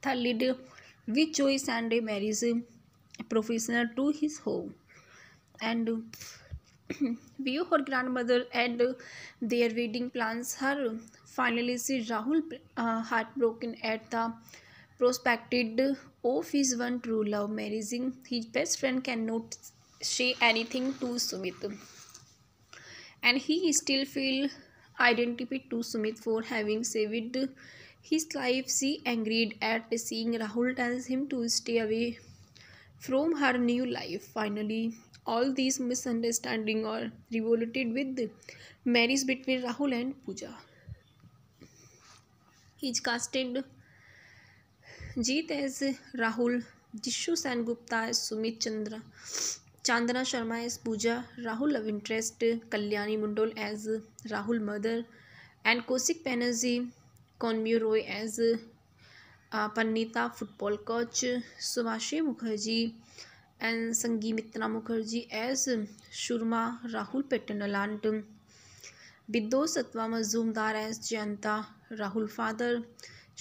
third with choice and marries a professional to his home and [CLEARS THROAT] view her grandmother and their wedding plans. Her finally see Rahul uh, heartbroken at the prospected of his one true love marrying his best friend cannot say anything to Sumit and he still feel identity to Sumit for having saved his life. She angered at seeing Rahul tells him to stay away from her new life. Finally, all these misunderstandings are revolted with the marriage between Rahul and Pooja. He is casted Jeet as Rahul, Jishu Sengupta as Sumit Chandra, Chandana Sharma as Pooja, Rahul love interest Kalyani Mundol as Rahul mother, and Koushik Banerjee Konmyu Roy as uh, Panita football coach, Subhashi Mukherjee and Mitra Mukherjee as Shurma Rahul पेटनलांट बिद्दो Satva Majumdar as Jayanta Rahul father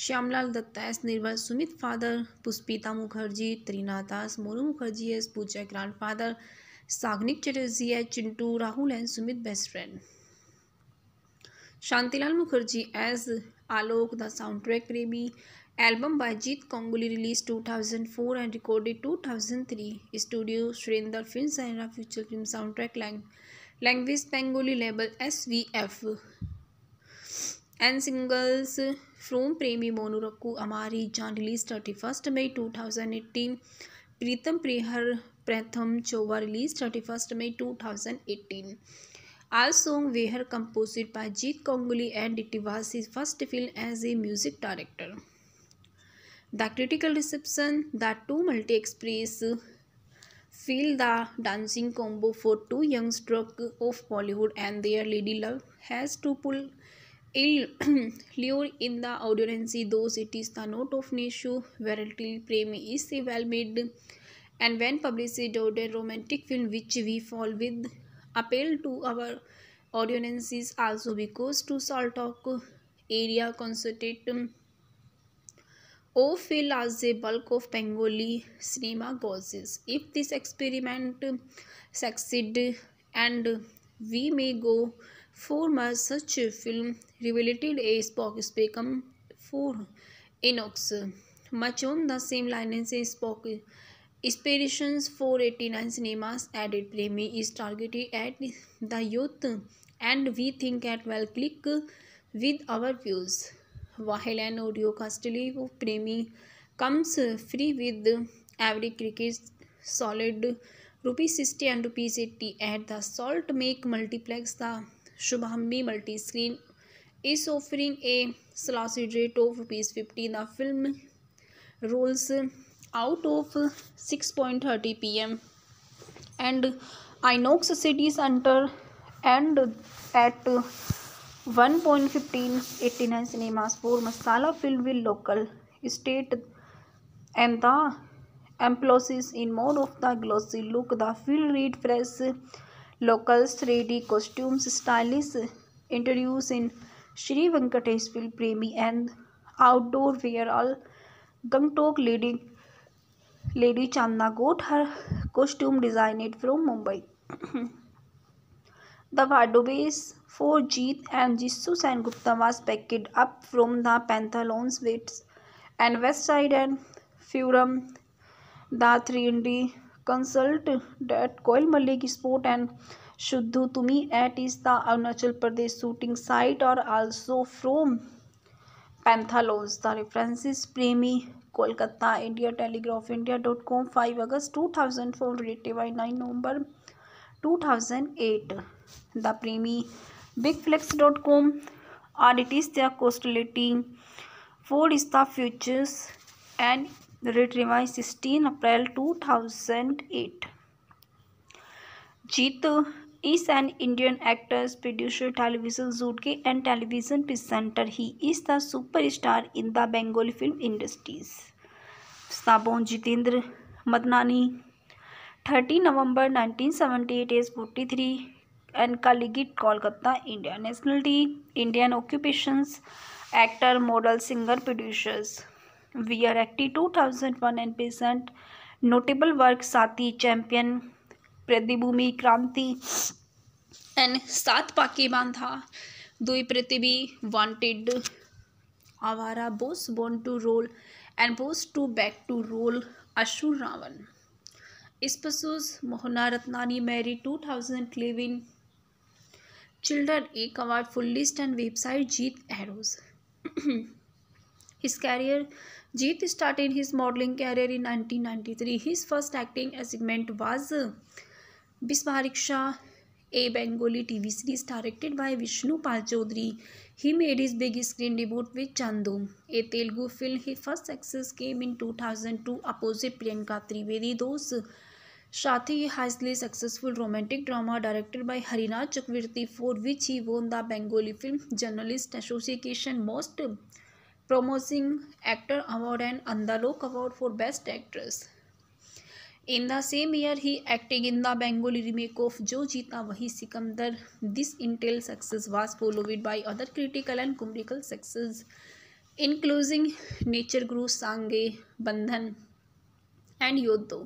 Shyamlal Dutta as Nirmal Sumit father Pushpita Mukherjee Trina Das Monu Mukherjee as Puja grand father Sagnik Chatterjee as Chintu Rahul and Sumit best friend Shantilal Mukherjee as Alok the sound track रेबी album बाईजीत कोंगुली release 2004 and recorded 2003 studio Surendra film सैनरा future film sound track Lang language Bengali label S V F and singles from Premi Monu रक्कू अमारी जान release thirty first May two thousand eighteen Pritam प्रेहर प्रथम चोवा release thirty first May two thousand eighteen all song were composed by Jeet Ganguly and it was first film as a music director The critical reception that two multi express feel the dancing combo for two young struck of Bollywood and their lady love has to pull ill [CLEARS THROAT] lure in the audience those it is the note of Nishu variety premi is well made and when published order romantic film which we fall with appeal to our audiences also because to sort of area concentrate um, Ophil as a bulk of Bengali cinema goes. If this experiment succeed and we may go for much such a film related a Spock become for inox. Much on the same line as Spock Inspirations 489 Cinemas added Premi is targeted at the youth and we think at well click with our views. Wahlen audio custody of Premi comes free with every cricket solid ₹60 and ₹80 at the Salt Make Multiplex. The Shubhambi Multiscreen is offering a sausage rate of ₹50. The film rolls out of 6:30 p.m. and Inox City Center and at one point fifteen eighty nine cinemas four masala film will local state and the एम्पलोसिस in more of the glossy look the feel read fresh locals ready costumes stylish introduce in Shri Venkatesh film Premi and outdoor where all Gangtok lady lady Chandana got her costume design designed from Mumbai the wardrobes Forjith and Jisoo Sengupta was picked up from the Pantheon's Wits and Westside and Furum. The 3D consult that Koil Malik Sport and Shuddhu Tumi at is the Arunachal Pradesh shooting site or also from Pantheons. The references Premi Kolkata India Telegraph India dot com five August two thousand four dated by nine November two thousand eight. The Premi big bigflips dot com are it is there कोस्टलिटी for is the futures and rate revise sixteen April two thousand eight Jeet is an Indian actors producer television जूटके and television presenter he is the super star in the Bengali film industries साबोन Jitendra Madnani thirty November nineteen seventy eight age forty three and कालीगिट Kolkata India nationality Indian occupations actor model singer producers we are active two thousand one and present notable work Sathi champion प्रतिभूमि Kranti and Saat Pake Bandha Dui Prithibi wanted Awara boss born to rule and boss two back to rule Asur Raavan is पसूस Mohna Ratnani marry two thousand eleven children एक award full list and website Jeet arrows his career Jeet start in his modelling career in nineteen ninety three his first acting assignment was बिस्मारिक्षा a Bengali T V series directed by Vishnu Pal Chaudhary he made is big screen debut with Chandu a Telugu film he first success came in two thousand two opposite Priyanka Trivedi दोस्त साथ he highly successful romantic drama directed by Haranath Chakraborty for which he won the Bengali film journalist association most promising actor award and Anandalok award for best actress in the same year he acting in the Bengali remake of Jo Jeeta Wohi Sikandar this intel success was followed by other critical and commercial success including Nater Guru Sange Bandhan and Yoddha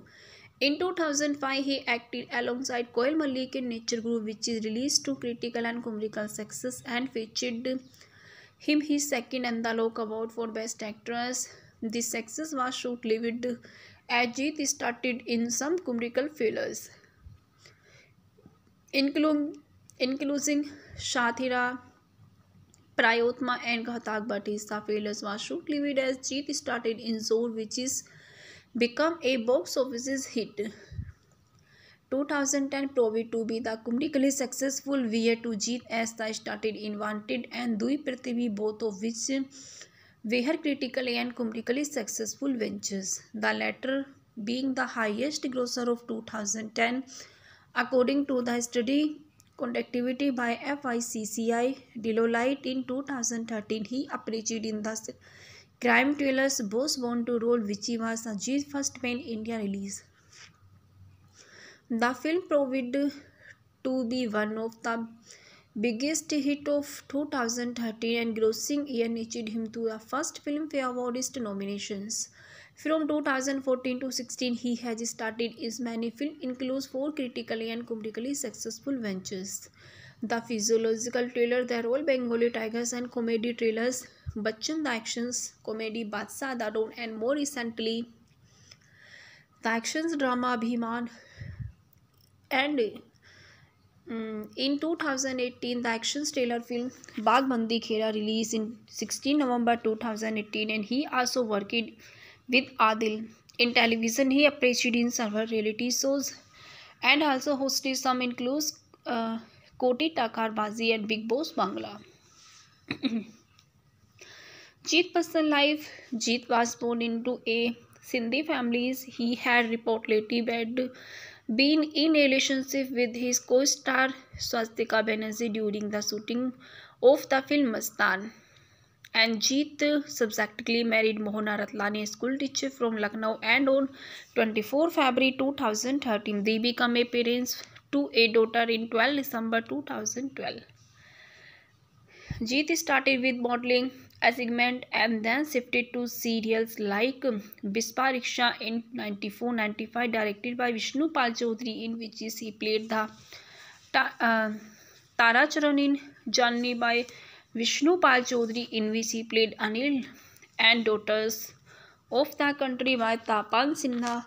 In 2005, he acted alongside Koel Malik in Nature Group, which is released to critical and commercial success and featured him his second Andalok Award for Best Actress. This success was short-lived as it started in some commercial failures, including, including Shathira, Prayotma and Ghatak, but his failures was short-lived as Jeet started in Zor, which is become a box office hit. 2010 proved to be the commercially successful year to Jeet as they started in Wanted and Dui Prithivi, both of which were critical and commercially successful ventures, the latter being the highest grosser of 2010, according to the study conducted by FICCI. Deloitte in 2013, he appreciated in the Crime thrillers both want to roll which was Ajit's first main India release. The film proved to be one of the biggest hit of 2013 and grossing earned him to the first film for Awards nominations. From 2014 to 16, he has started his many films, includes four critically and commercially successful ventures. The psychological thriller the role Bengali tigers and comedy thrillers Bachchan the actions comedy Badshah the don and more recently the actions drama Abhimaan and in two thousand eighteen the actions thriller film Baghbandi Khela release in sixteen November two thousand eighteen and he also worked with Adil in television he appeared in several reality shows and also hosted some includes Koti Takar Baazi at big boss Bangla Jeet personal life Jeet was born into a Sindhi family. He had reportedly been in a relationship with his co-star Swastika Banerjee during the shooting of the film Mastan. And Jeet subsequently married Mohana Ratlani, a school teacher from Lucknow, and on 24 February 2013 they became a parents to a daughter in 12 December 2012. Jeet started with modeling segment and then shifted to serials like Bispa Riksha in 94-95 directed by Vishnu Pal Chaudhary in which he played the ta uh, Tara Charan in Janni by Vishnu Pal Chaudhary in which he played Anil and Daughters of the Country by Tapan Sinha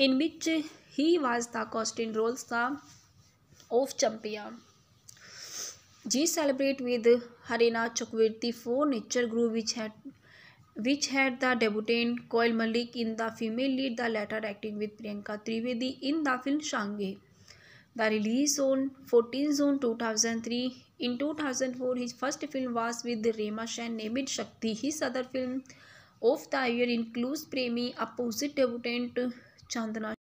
in which he was the casting roles the of champion ji celebrate with Harina Chakraborty for nature group which है which had the debutante Koel Mallick in the female lead the latter acting with Priyanka Trivedi in the film Sangee the release on fourteen June two thousand three in two thousand four his first film was with Rima Sen named Shakti he other film of the year includes Premi opposite debutant Chandna